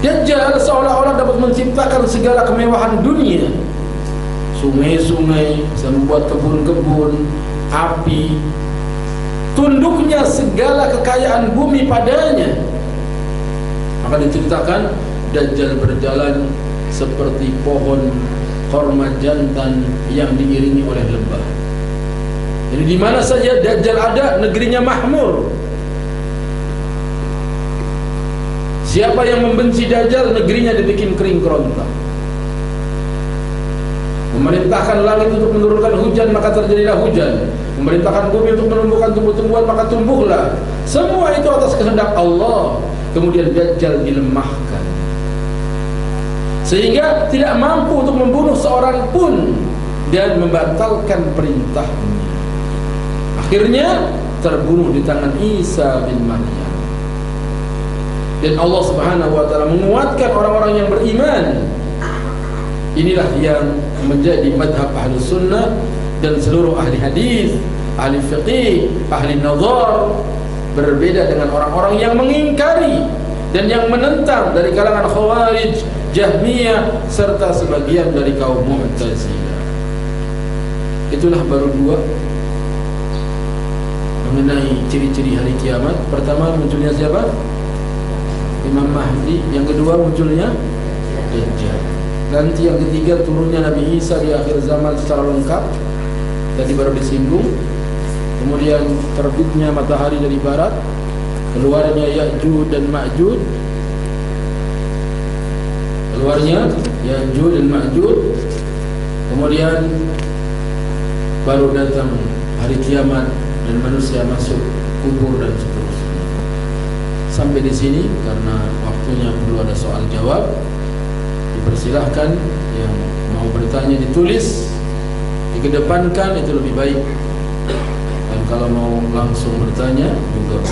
Speaker 2: Dajjal seolah-olah dapat menciptakan segala kemewahan dunia. Sungai-sungai bisa membuat kebun-kebun api tunduknya segala kekayaan bumi padanya maka diceritakan Dajjal berjalan seperti pohon korma jantan yang diiringi oleh lebah. Jadi di mana saja Dajjal ada, negerinya makmur. Siapa yang membenci Dajjal, negerinya dibikin kering kerontang. Memerintahkan langit untuk menurunkan hujan, maka terjadilah hujan. Memerintahkan bumi untuk menumbuhkan tumbuh-tumbuhan, maka tumbuhlah. Semua itu atas kehendak Allah. Kemudian Dajjal dilemahkan sehingga tidak mampu untuk membunuh seorang pun dan membatalkan perintahnya. Akhirnya terbunuh di tangan Isa bin Maryam. Dan Allah Subhanahu wa taala menguatkan orang-orang yang beriman. Inilah yang menjadi madhab ahli sunnah dan seluruh ahli hadis, ahli fiqih, ahli nazar berbeda dengan orang-orang yang mengingkari dan yang menentang dari kalangan khawarij Jahmiyah serta sebagian dari kaum Mu'tazilah. Itulah baru dua mengenai ciri-ciri hari kiamat. Pertama munculnya siapa? Imam Mahdi. Yang kedua munculnya Dajjal. Nanti yang ketiga turunnya Nabi Isa di akhir zaman secara lengkap. Tadi baru disinggung. Kemudian terbitnya matahari dari barat, keluarnya Ya'juj dan Ma'juj. Keluarnya Ya'juj dan Ma'juj. Kemudian baru datang hari kiamat dan manusia masuk kubur dan seterusnya. Sampai di sini karena waktunya perlu ada soal jawab. Dipersilahkan yang mau bertanya ditulis dikedepankan itu lebih baik kalau mau langsung bertanya juga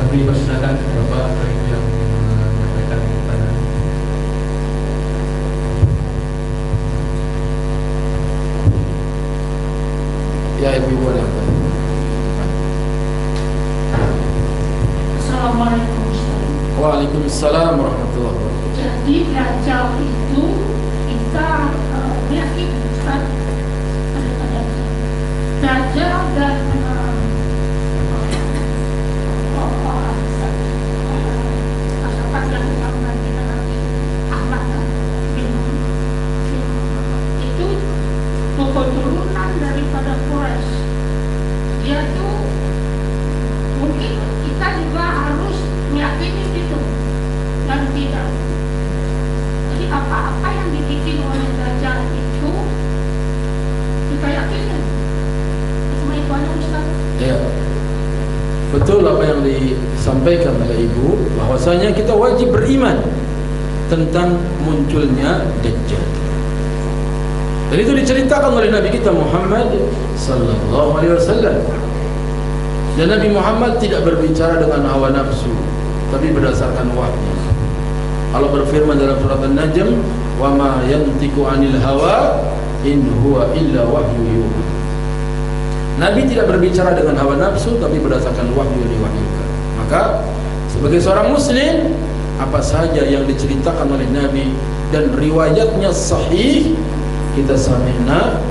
Speaker 3: kami persilakan Bapak atau Ibu yang menyampaikan pertanyaan.
Speaker 2: Ya ibu boleh
Speaker 4: Assalamualaikum Ustaz.
Speaker 2: Waalaikumsalam warahmatullahi wabarakatuh
Speaker 4: Jadi Dajjal itu kita uh, meyakini Ustaz ada Dajjal. Dajjal dan uh, orang masyarakat yang kita nanti nanti Ahmad bin bin itu keturunan daripada Quraisy. Dia tuh mungkin kita juga harus meyakini itu dan tidak jadi apa-apa yang dibikin oleh Dajjal itu kita yakini cuma itu aja Ustaz
Speaker 2: Ya Betul apa yang disampaikan oleh ibu bahwasanya kita wajib beriman tentang munculnya Dajjal. Dan itu diceritakan oleh Nabi kita Muhammad sallallahu alaihi wasallam. Dan Nabi Muhammad tidak berbicara dengan hawa nafsu, tapi berdasarkan wahyu. Allah berfirman dalam surat An-Najm, "Wa ma yantiqu 'anil hawa in huwa illa wahyu yuha." Nabi tidak berbicara dengan hawa nafsu tapi berdasarkan wahyu yang diwahyukan. Maka sebagai seorang muslim apa saja yang diceritakan oleh Nabi dan riwayatnya sahih kita sami'na.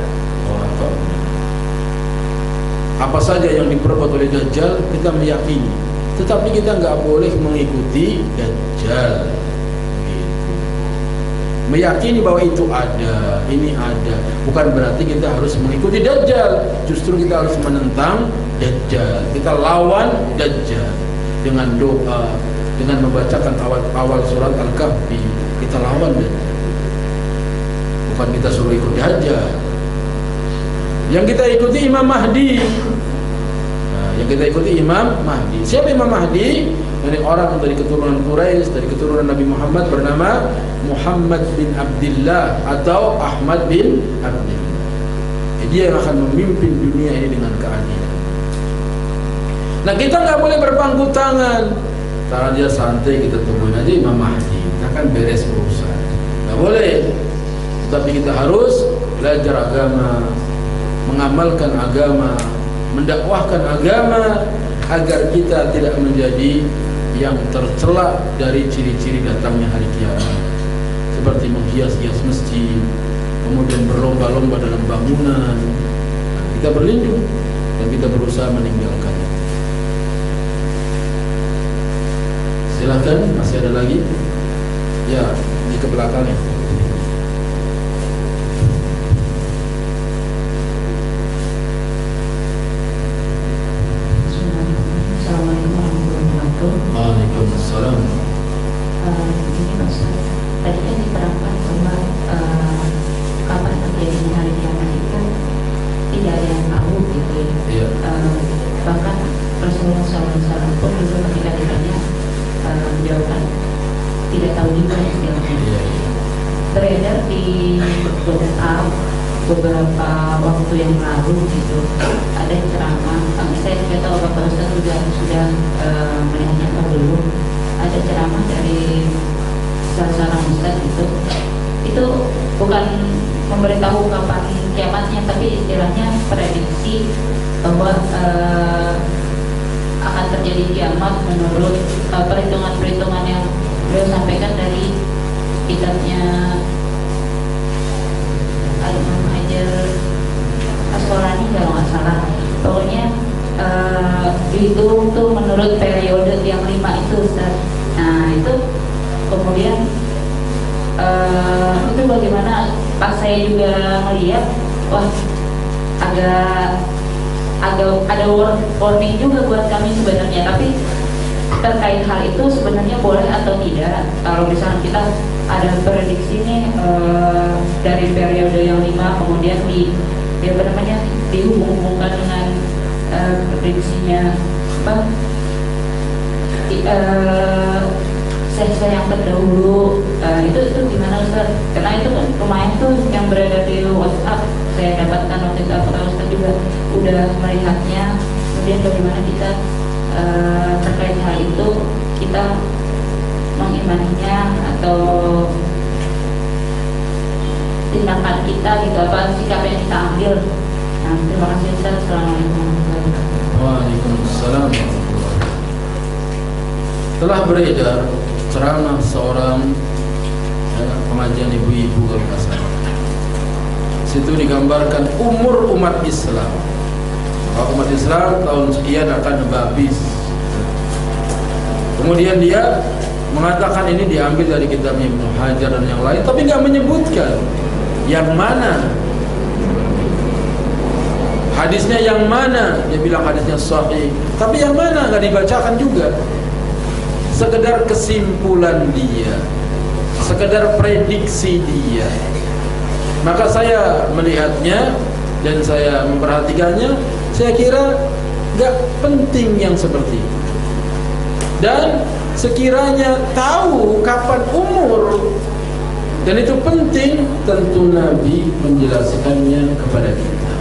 Speaker 2: Apa saja yang diperbuat oleh Dajjal kita meyakini tetapi kita enggak boleh mengikuti Dajjal. Meyakini bahwa itu ada, ini ada. Bukan berarti kita harus mengikuti Dajjal. Justru kita harus menentang Dajjal. Kita lawan Dajjal dengan doa, dengan membacakan awal awal surat Al-Kahfi kita lawan dia. Bukan kita suruh ikut dia aja. Yang kita ikuti Imam Mahdi. Nah, yang kita ikuti Imam Mahdi. Siapa Imam Mahdi? Dari orang dari keturunan Quraisy, dari keturunan Nabi Muhammad bernama Muhammad bin Abdullah atau Ahmad bin Abdullah. Dia yang akan memimpin dunia ini dengan keadilan. Nah kita nggak boleh berpangku tangan. Tangan dia santai kita tungguin aja Imam Mahdi. Kita kan beres urusan. Nggak boleh. Tapi kita harus belajar agama, mengamalkan agama, mendakwahkan agama agar kita tidak menjadi yang tercela dari ciri-ciri datangnya hari kiamat. Seperti menghias-hias masjid, kemudian berlomba-lomba dalam bangunan. Kita berlindung dan kita berusaha meninggalkannya. Silahkan, masih ada lagi? Ya, di ke belakangnya.
Speaker 5: Assalamualaikum warahmatullahi wabarakatuh.
Speaker 2: Waalaikumsalam.
Speaker 5: Eh, Ini Mas, tadi kan diterangkan bahwa eh, kapan terjadinya hari kiamat itu tidak ada yang tahu gitu ya.
Speaker 2: Iya.
Speaker 5: Eh, bahkan Rasulullah SAW pun dulu ketika ditanya eh, menjawabkan tidak tahu juga istilahnya.
Speaker 2: Iya, iya.
Speaker 5: Beredar di WhatsApp beberapa waktu yang lalu gitu ada ceramah eh, saya tidak tahu apakah Ustaz sudah sudah eh, melihatnya atau belum ada ceramah dari salah seorang Ustaz itu itu bukan memberitahu kapan kiamatnya tapi istilahnya prediksi bahwa eh, akan terjadi kiamat menurut eh, perhitungan-perhitungan yang beliau sampaikan dari kitabnya Al-Imam Hajar kalau nggak salah. Pokoknya eh, dihitung tuh menurut periode yang lima itu Ustaz. Nah itu kemudian eh, itu bagaimana pas saya juga melihat wah agak agak ada war- warning juga buat kami sebenarnya. Tapi terkait hal itu sebenarnya boleh atau tidak? Kalau misalnya kita ada prediksi nih eh, dari periode yang lima kemudian di di apa namanya dihubung-hubungkan dengan eh, prediksinya apa? Di- eh, saya yang terdahulu. Eh, itu itu gimana Ustaz? Karena itu kan lumayan tuh yang berada di WhatsApp saya dapatkan waktu itu apakah Ustaz juga udah melihatnya. Kemudian bagaimana kita eh, terkait hal itu kita mengimaninya atau tindakan kita gitu apa sikap yang kita ambil. Nah, terima kasih Ustaz. Assalamualaikum
Speaker 2: Waalaikumsalam. Telah beredar ceramah seorang ya, pengajian ibu-ibu kalau. Situ digambarkan umur umat Islam. Umat Islam tahun sekian akan habis. Kemudian dia mengatakan ini diambil dari kitab Ibnu Hajar dan yang lain, tapi nggak menyebutkan yang mana Hadisnya yang mana? Dia bilang hadisnya sahih. Tapi yang mana? Nggak dibacakan juga. Sekedar kesimpulan dia. Sekedar prediksi dia. Maka saya melihatnya dan saya memperhatikannya, saya kira nggak penting yang seperti itu. Dan sekiranya tahu kapan umur dan itu penting, tentu Nabi menjelaskannya kepada kita.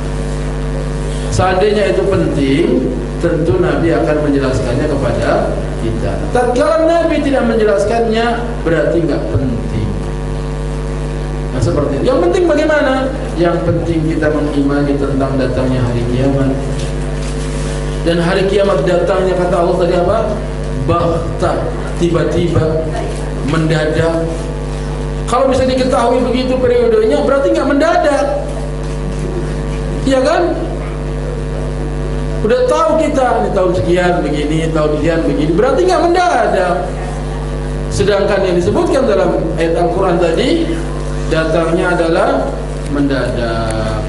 Speaker 2: Seandainya itu penting, tentu Nabi akan menjelaskannya kepada kita. Tatkala Nabi tidak menjelaskannya, berarti nggak penting. Seperti itu. Yang penting bagaimana? Yang penting kita mengimani tentang datangnya hari kiamat. Dan hari kiamat datangnya kata Allah tadi apa? Bahtah, tiba-tiba, mendadak. Kalau bisa diketahui begitu periodenya, berarti nggak mendadak. Iya kan? Udah tahu kita ini tahun sekian begini, tahun sekian begini, berarti nggak mendadak. Sedangkan yang disebutkan dalam ayat Al-Quran tadi datangnya adalah mendadak.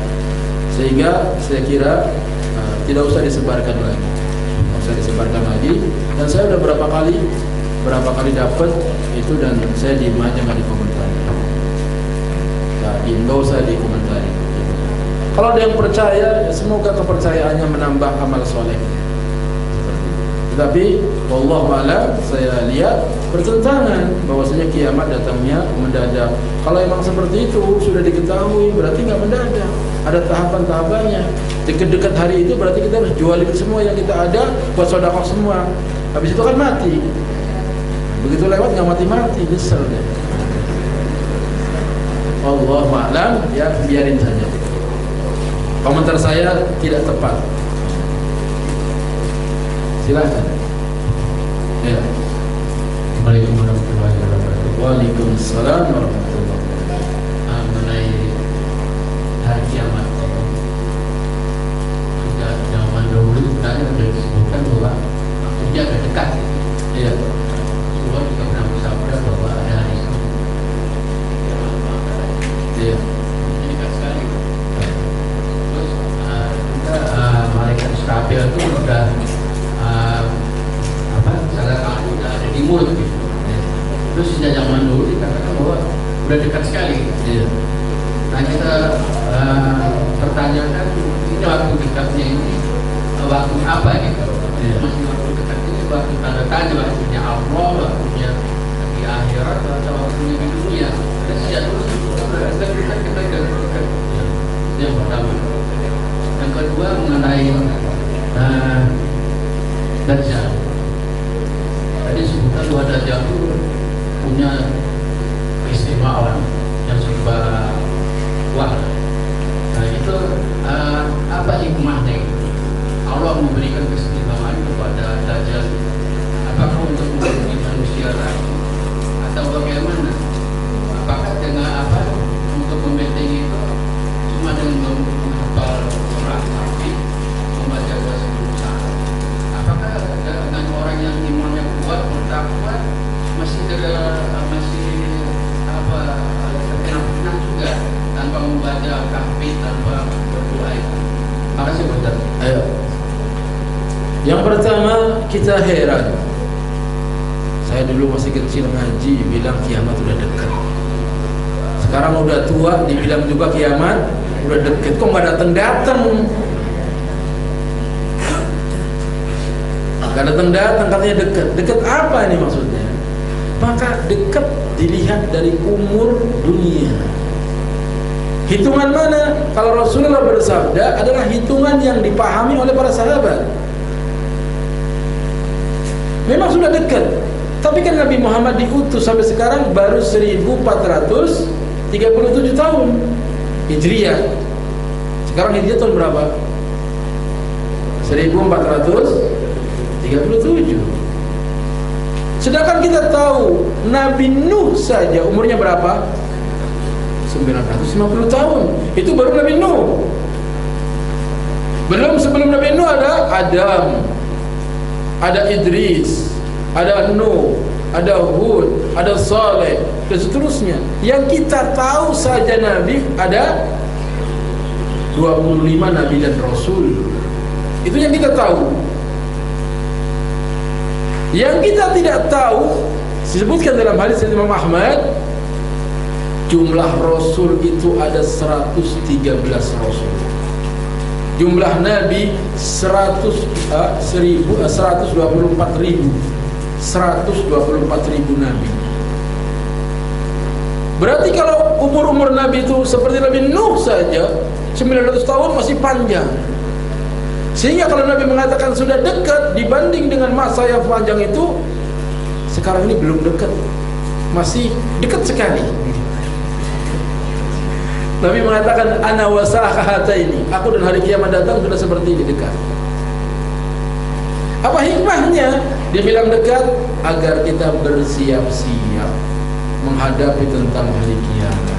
Speaker 2: Sehingga saya kira uh, tidak usah disebarkan lagi, tidak usah disebarkan lagi. Dan saya sudah berapa kali berapa kali dapat itu dan saya diem aja nggak dikomentari. Nah, imbau saya dikomentari. Kalau ada yang percaya, ya semoga kepercayaannya menambah amal soleh. Tetapi, Allah alam saya lihat bertentangan bahwasanya kiamat datangnya mendadak. Kalau emang seperti itu sudah diketahui, berarti nggak mendadak. Ada tahapan-tahapannya. Dekat-dekat hari itu berarti kita harus jualin semua yang kita ada buat sodakoh semua. Habis itu kan mati. Begitu lewat nggak mati-mati, nyesel deh. Allah alam ya biarin saja. Komentar saya tidak tepat. Silahkan. Ya.
Speaker 3: Assalamualaikum warahmatullahi wabarakatuh.
Speaker 2: Waalaikumsalam warahmatullahi
Speaker 3: Ah, mengenai hari kiamat sejak zaman dahulu sebenarnya sudah disebutkan bahwa waktunya agak dekat.
Speaker 2: Iya.
Speaker 3: Rasulullah juga pernah bersabda bahwa ada hari itu sekali. Terus ah, juga ah, malaikat Israfil itu sudah ah, satu sudah ada di mulut gitu. Terus sejak zaman dulu dikatakan bahwa sudah dekat sekali.
Speaker 2: Iya.
Speaker 3: Nah kita eh, pertanyakan ini waktu dekatnya ini eh, waktu apa gitu?
Speaker 2: Iya.
Speaker 3: Masih waktu dekat ini waktu tanda tanya waktunya Allah, waktunya di akhirat atau waktunya di dunia. Dan sejak dulu sudah dekat dekat dekat dekat. Itu yang pertama. Yang kedua mengenai eh, Dajjal. Tadi sebutkan bahwa Dajjal itu punya keistimewaan yang serba wah. Nah itu eh, apa hikmahnya? Allah memberikan keistimewaan kepada Dajjal. Apakah untuk menjadi manusia lagi atau bagaimana? Apakah dengan apa untuk membentengi itu cuma dengan menghafal surah tapi membaca bahasa Indonesia? Apakah dengan orang yang imannya kuat, bertakwa masih ada masih apa terkenal juga tanpa membaca kahfi tanpa berdoa itu. Makasih Ustaz.
Speaker 2: Ayo. Yang pertama kita heran. Saya dulu masih kecil ngaji bilang kiamat udah dekat. Sekarang udah tua dibilang juga kiamat udah deket kok nggak datang datang. Nggak datang datang katanya dekat. Dekat apa ini maksudnya? Maka dekat dilihat dari umur dunia. Hitungan mana? Kalau Rasulullah bersabda adalah hitungan yang dipahami oleh para sahabat. Memang sudah dekat. Tapi kan Nabi Muhammad diutus sampai sekarang baru 1437 tahun Hijriah. Sekarang Hijriah tahun berapa? 1437. Sedangkan kita tahu Nabi Nuh saja umurnya berapa? 950 tahun. Itu baru Nabi Nuh. Belum sebelum Nabi Nuh ada Adam, ada Idris, ada Nuh, ada Hud, ada Saleh dan seterusnya. Yang kita tahu saja Nabi ada 25 Nabi dan Rasul. Itu yang kita tahu. Yang kita tidak tahu disebutkan dalam hadis Imam Ahmad jumlah rasul itu ada 113 rasul. Jumlah nabi 100 uh, 1000 uh, 124 ribu 124 ribu nabi. Berarti kalau umur-umur nabi itu seperti Nabi Nuh saja 900 tahun masih panjang. Sehingga kalau Nabi mengatakan sudah dekat dibanding dengan masa yang panjang itu sekarang ini belum dekat. Masih dekat sekali. Nabi mengatakan ana wasahata ini. Aku dan hari kiamat datang sudah seperti ini dekat. Apa hikmahnya? Dia bilang dekat agar kita bersiap-siap menghadapi tentang hari kiamat.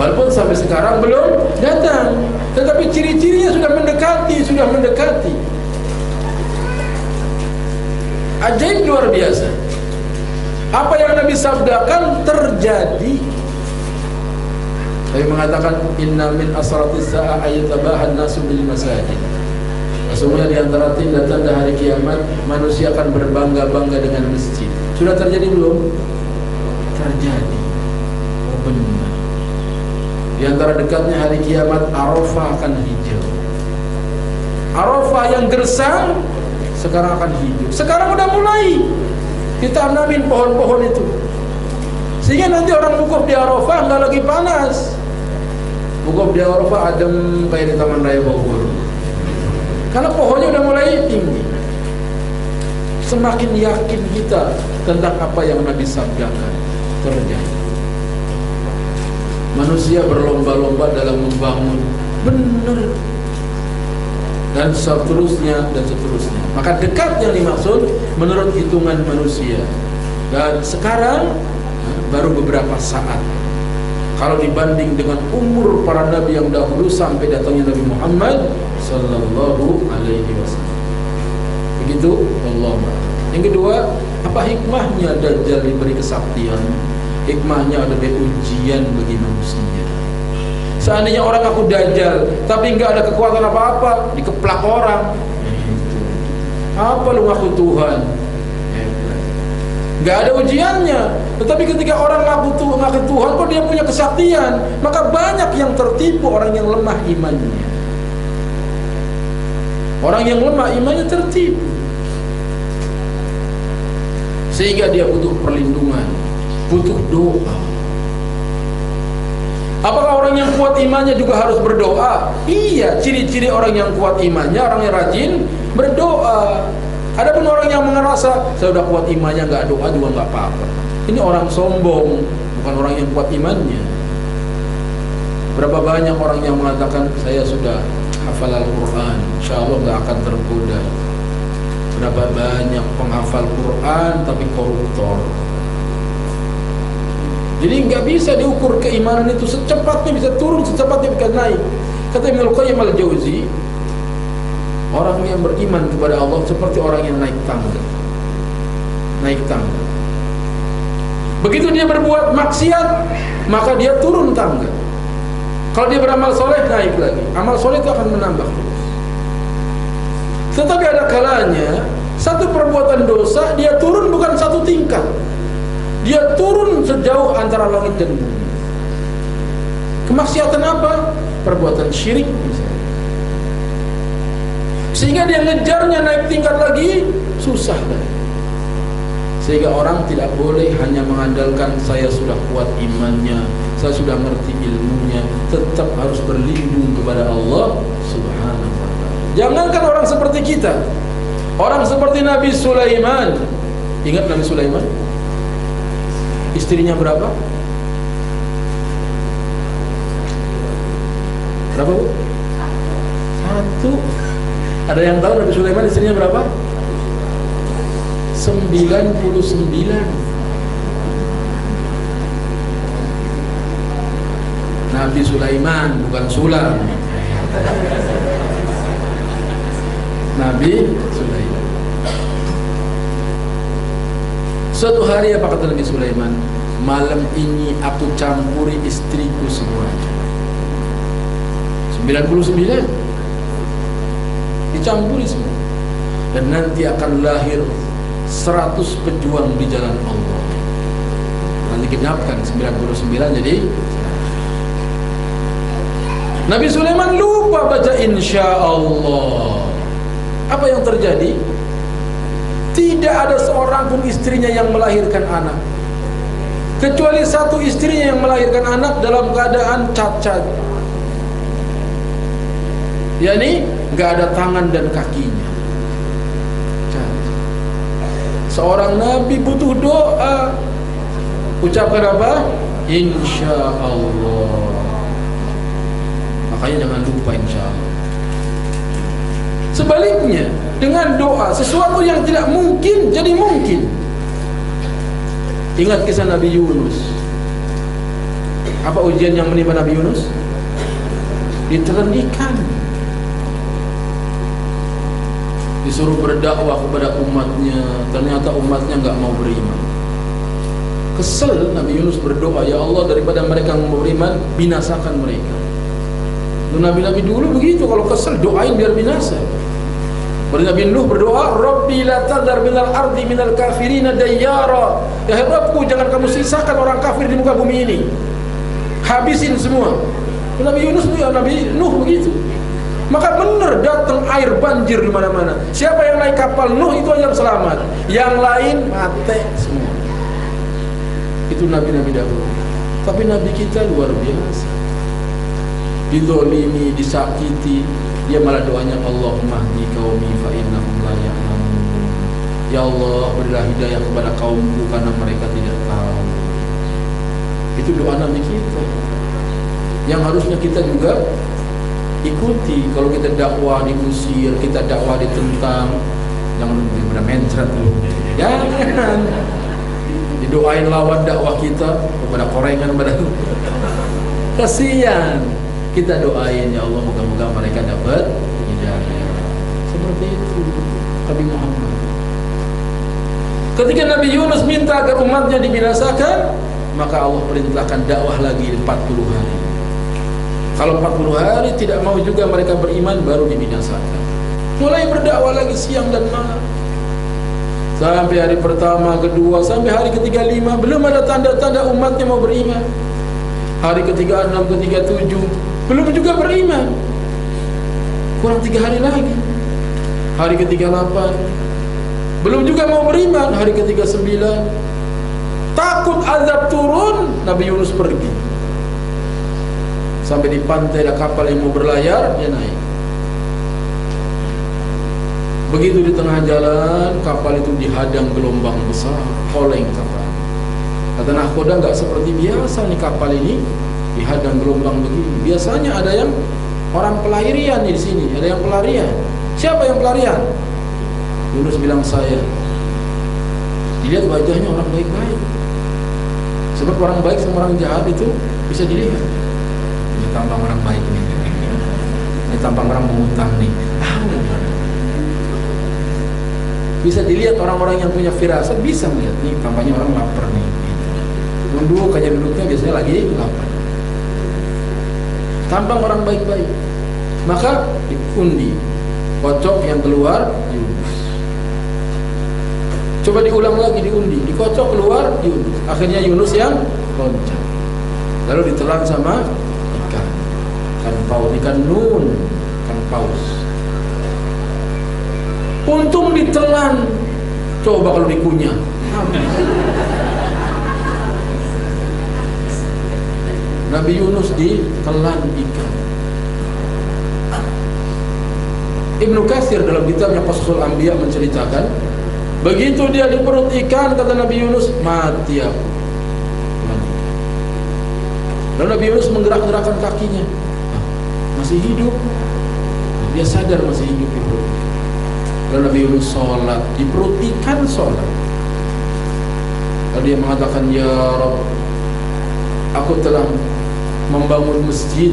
Speaker 2: Walaupun sampai sekarang belum datang, tetapi ciri-cirinya sudah mendekati, sudah mendekati. Ajaib luar biasa. Apa yang Nabi sabdakan terjadi. Nabi mengatakan inna min asratis sa'a ayatabahan nasu bil masajid. Sesungguhnya di antara tanda-tanda hari kiamat manusia akan berbangga-bangga dengan masjid. Sudah terjadi belum? Terjadi. Oh benar. Di antara dekatnya hari kiamat Arafah akan hijau. Arafah yang gersang sekarang akan hijau. Sekarang udah mulai ditanamin pohon-pohon itu. Sehingga nanti orang wukuf di Arafah nggak lagi panas. Wukuf di Arafah adem kayak di Taman Raya Bogor. Karena pohonnya udah mulai tinggi. Semakin yakin kita tentang apa yang Nabi sabdakan terjadi. Manusia berlomba-lomba dalam membangun benar dan seterusnya dan seterusnya. Maka dekat yang dimaksud menurut hitungan manusia. Dan sekarang baru beberapa saat. Kalau dibanding dengan umur para nabi yang dahulu sampai datangnya Nabi Muhammad sallallahu alaihi wasallam. Begitu Allah. Yang kedua, apa hikmahnya Dajjal diberi kesaktian? Hikmahnya adalah ujian bagi manusia. Seandainya orang aku dajjal, tapi nggak ada kekuatan apa-apa, dikeplak orang. Apa lu ngaku Tuhan? Nggak ada ujiannya. Tetapi ketika orang ngaku Tuhan, ngaku Tuhan, kok dia punya kesaktian, maka banyak yang tertipu orang yang lemah imannya. Orang yang lemah imannya tertipu. Sehingga dia butuh perlindungan, butuh doa. Apakah orang yang kuat imannya juga harus berdoa? Iya, ciri-ciri orang yang kuat imannya, orang yang rajin berdoa. Adapun orang yang merasa saya sudah kuat imannya nggak doa juga nggak apa-apa. Ini orang sombong, bukan orang yang kuat imannya. Berapa banyak orang yang mengatakan saya sudah hafal Al-Quran, insya Allah nggak akan tergoda. Berapa banyak penghafal Quran tapi koruptor. Jadi nggak bisa diukur keimanan itu secepatnya bisa turun, secepatnya bisa naik. Kata Ibnu Qayyim al-Jauzi, orang yang beriman kepada Allah seperti orang yang naik tangga. Naik tangga. Begitu dia berbuat maksiat, maka dia turun tangga. Kalau dia beramal soleh naik lagi. Amal soleh itu akan menambah terus. Tetapi ada kalanya satu perbuatan dosa dia turun bukan satu tingkat. Dia turun sejauh antara langit dan bumi. Kemaksiatan apa? Perbuatan syirik misalnya. Sehingga dia ngejarnya naik tingkat lagi susah lagi. Sehingga orang tidak boleh hanya mengandalkan saya sudah kuat imannya, saya sudah ngerti ilmunya, tetap harus berlindung kepada Allah Subhanahu wa taala. Jangankan orang seperti kita. Orang seperti Nabi Sulaiman. Ingat Nabi Sulaiman? Istrinya berapa? Berapa bu? Satu. Ada yang tahu Nabi Sulaiman istrinya berapa? 99 Nabi Sulaiman bukan Sulam Nabi Sulaiman Suatu hari apa kata Nabi Sulaiman Malam ini aku campuri istriku semuanya 99 Dicampuri semua. Dan nanti akan lahir 100 pejuang di jalan Allah. Nanti genapkan 99 jadi Nabi Sulaiman lupa baca insya Allah. Apa yang terjadi? Tidak ada seorang pun istrinya yang melahirkan anak. Kecuali satu istrinya yang melahirkan anak dalam keadaan cacat. Yakni nggak ada tangan dan kakinya. Seorang nabi butuh doa. Ucapkan apa? Insya Allah makanya jangan lupa insya Allah sebaliknya dengan doa sesuatu yang tidak mungkin jadi mungkin. Ingat kisah Nabi Yunus. Apa ujian yang menimpa Nabi Yunus? Ditelan ikan disuruh berdakwah kepada umatnya. Ternyata umatnya nggak mau beriman. Kesel Nabi Yunus berdoa ya Allah daripada mereka mau beriman binasakan mereka. Nabi-Nabi dulu begitu kalau kesel doain biar binasa Baru Nabi Nuh berdoa, Rabbi la tadar minal ardi minal kafirina dayyara. Ya Rabbku, jangan kamu sisakan orang kafir di muka bumi ini. Habisin semua. Nabi Yunus ya Nabi Nuh begitu. Maka benar datang air banjir di mana-mana. Siapa yang naik kapal Nuh itu yang selamat. Yang lain mati semua. Itu nabi-nabi dahulu. Tapi nabi kita luar biasa. Didolimi, disakiti, dia malah doanya Allahumma hdi qaumi fa innahum la. Ya Allah, berilah hidayah kepada kaumku karena mereka tidak tahu. Itu doa Nabi kita. Yang harusnya kita juga ikuti kalau kita dakwah diusir, kita dakwah ditentang, jangan benar mencret lu. Jangan. Didoain lawan dakwah kita kepada korengan pada kasihan kita doain ya Allah moga-moga mereka dapat hidayah. Seperti itu Nabi Muhammad. Ketika Nabi Yunus minta agar umatnya dibinasakan maka Allah perintahkan dakwah lagi 40 hari. Kalau 40 hari tidak mau juga mereka beriman baru dibinasakan. Mulai berdakwah lagi siang dan malam. Sampai hari pertama, kedua, sampai hari ketiga lima belum ada tanda-tanda umatnya mau beriman. Hari ketiga enam, ketiga tujuh belum juga beriman. Kurang tiga hari lagi. Hari ketiga delapan belum juga mau beriman. Hari ketiga sembilan. Takut azab turun Nabi Yunus pergi. Sampai di pantai ada kapal yang mau berlayar dia naik. Begitu di tengah jalan kapal itu dihadang gelombang besar oleng kapal. Kata nahkoda nggak seperti biasa nih kapal ini dihadang gelombang begini. Biasanya ada yang orang pelarian di sini, ada yang pelarian. Siapa yang pelarian? Yunus bilang saya. Dilihat wajahnya orang baik-baik. Sebab orang baik sama orang jahat itu bisa dilihat. Ini tampang orang baik nih. Ini tampang orang mengutang nih. Bisa dilihat orang-orang yang punya firasat bisa melihat nih tampaknya orang lapar nih. Duduk aja duduknya biasanya lagi lapar tampang orang baik-baik. Maka diundi kocok yang keluar Yunus coba diulang lagi diundi. Dikocok keluar Yunus akhirnya Yunus yang loncat. Lalu ditelan sama ikan. Ikan paus ikan nun ikan paus. Untung ditelan. Coba kalau dikunyah Nabi Yunus ditelan ikan. Ibnu Katsir dalam kitabnya Qasasul Anbiya menceritakan, begitu dia di perut ikan kata Nabi Yunus, mati aku. Lalu Nabi Yunus menggerak-gerakkan kakinya. Masih hidup. Dia sadar masih hidup di perut. Lalu Nabi Yunus sholat di perut ikan sholat. Lalu dia mengatakan, Ya Rabb, aku telah membangun masjid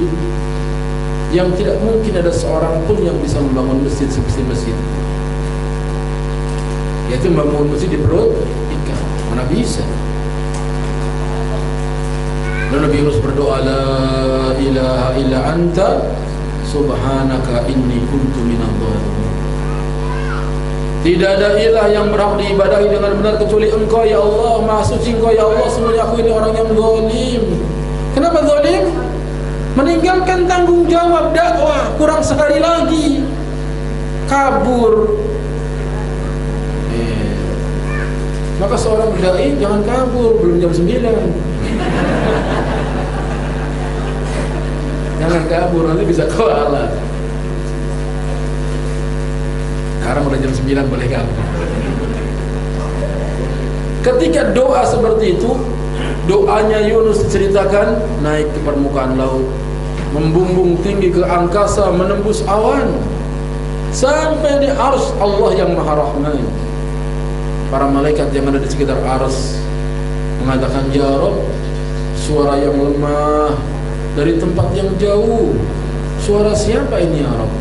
Speaker 2: yang tidak mungkin ada seorang pun yang bisa membangun masjid seperti masjid. Yaitu membangun masjid di perut ikan mana bisa? Dan Nabi Yunus berdoa la ilaha illa anta subhanaka inni kuntu minal dhalimin tidak ada ilah yang berhak diibadahi dengan benar kecuali engkau ya Allah. Maha suci engkau ya Allah. Semuanya aku ini orang yang zalim Kenapa zalim? Meninggalkan tanggung jawab dakwah kurang sehari lagi. Kabur. Eh. Maka seorang dai jangan kabur belum jam 9. jangan kabur nanti bisa kualat. Sekarang udah jam 9 boleh kabur. Ketika doa seperti itu Doanya Yunus diceritakan naik ke permukaan laut, membumbung tinggi ke angkasa, menembus awan sampai di ars Allah yang Maha Rahman. Para malaikat yang ada di sekitar ars mengatakan, "Ya Rabb, suara yang lemah dari tempat yang jauh. Suara siapa ini ya Rabb?"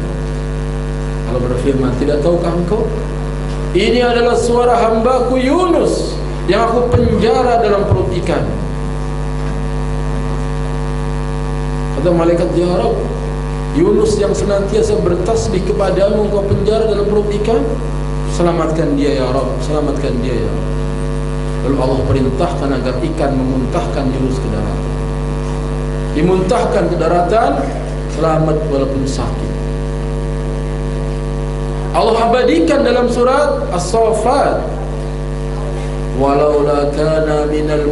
Speaker 2: Allah berfirman, "Tidak tahukah engkau? Ini adalah suara hambaku Yunus." yang aku penjara dalam perut ikan. Kata malaikat ya Rab, Yunus yang senantiasa bertasbih kepadamu kau penjara dalam perut ikan selamatkan dia ya Rabb selamatkan dia ya Rabb. Lalu Allah perintahkan agar ikan memuntahkan Yunus ke daratan. Dimuntahkan ke daratan selamat walaupun sakit. Allah abadikan dalam surat As-Saffat walaula kana minal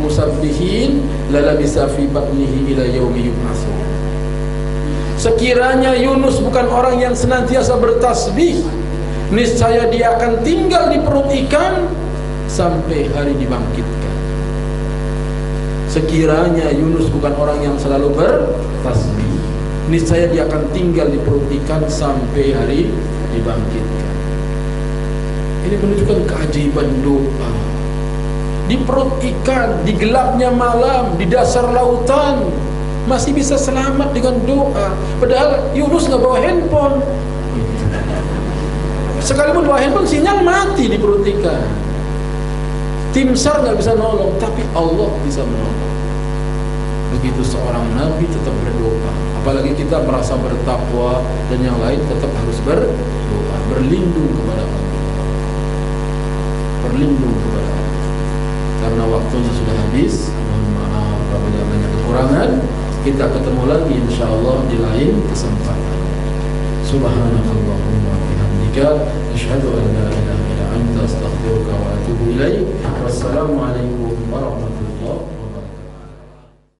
Speaker 2: musabbihin lalabisa fi batnihi ila yaumi yub'atsun sekiranya Yunus bukan orang yang senantiasa bertasbih niscaya dia akan tinggal di perut ikan sampai hari dibangkitkan. Sekiranya Yunus bukan orang yang selalu bertasbih niscaya dia akan tinggal di perut ikan sampai hari dibangkitkan ini menunjukkan keajaiban doa. Di perut ikan, di gelapnya malam, di dasar lautan masih bisa selamat dengan doa. Padahal Yunus nggak bawa handphone. Sekalipun bawa handphone sinyal mati di perut ikan. Tim SAR nggak bisa nolong, tapi Allah bisa menolong. Begitu seorang nabi tetap berdoa. Apalagi kita merasa bertakwa dan yang lain tetap harus berdoa, berlindung kepada Allah berlindung kepada Allah. Karena waktunya sudah habis mohon maaf apabila banyak kekurangan. Kita ketemu lagi insyaallah di lain kesempatan. Subhanakallahumma bihamdika asyhadu an la ilaha illa anta astaghfiruka wa atubu ilaik wassalamu alaikum warahmatullahi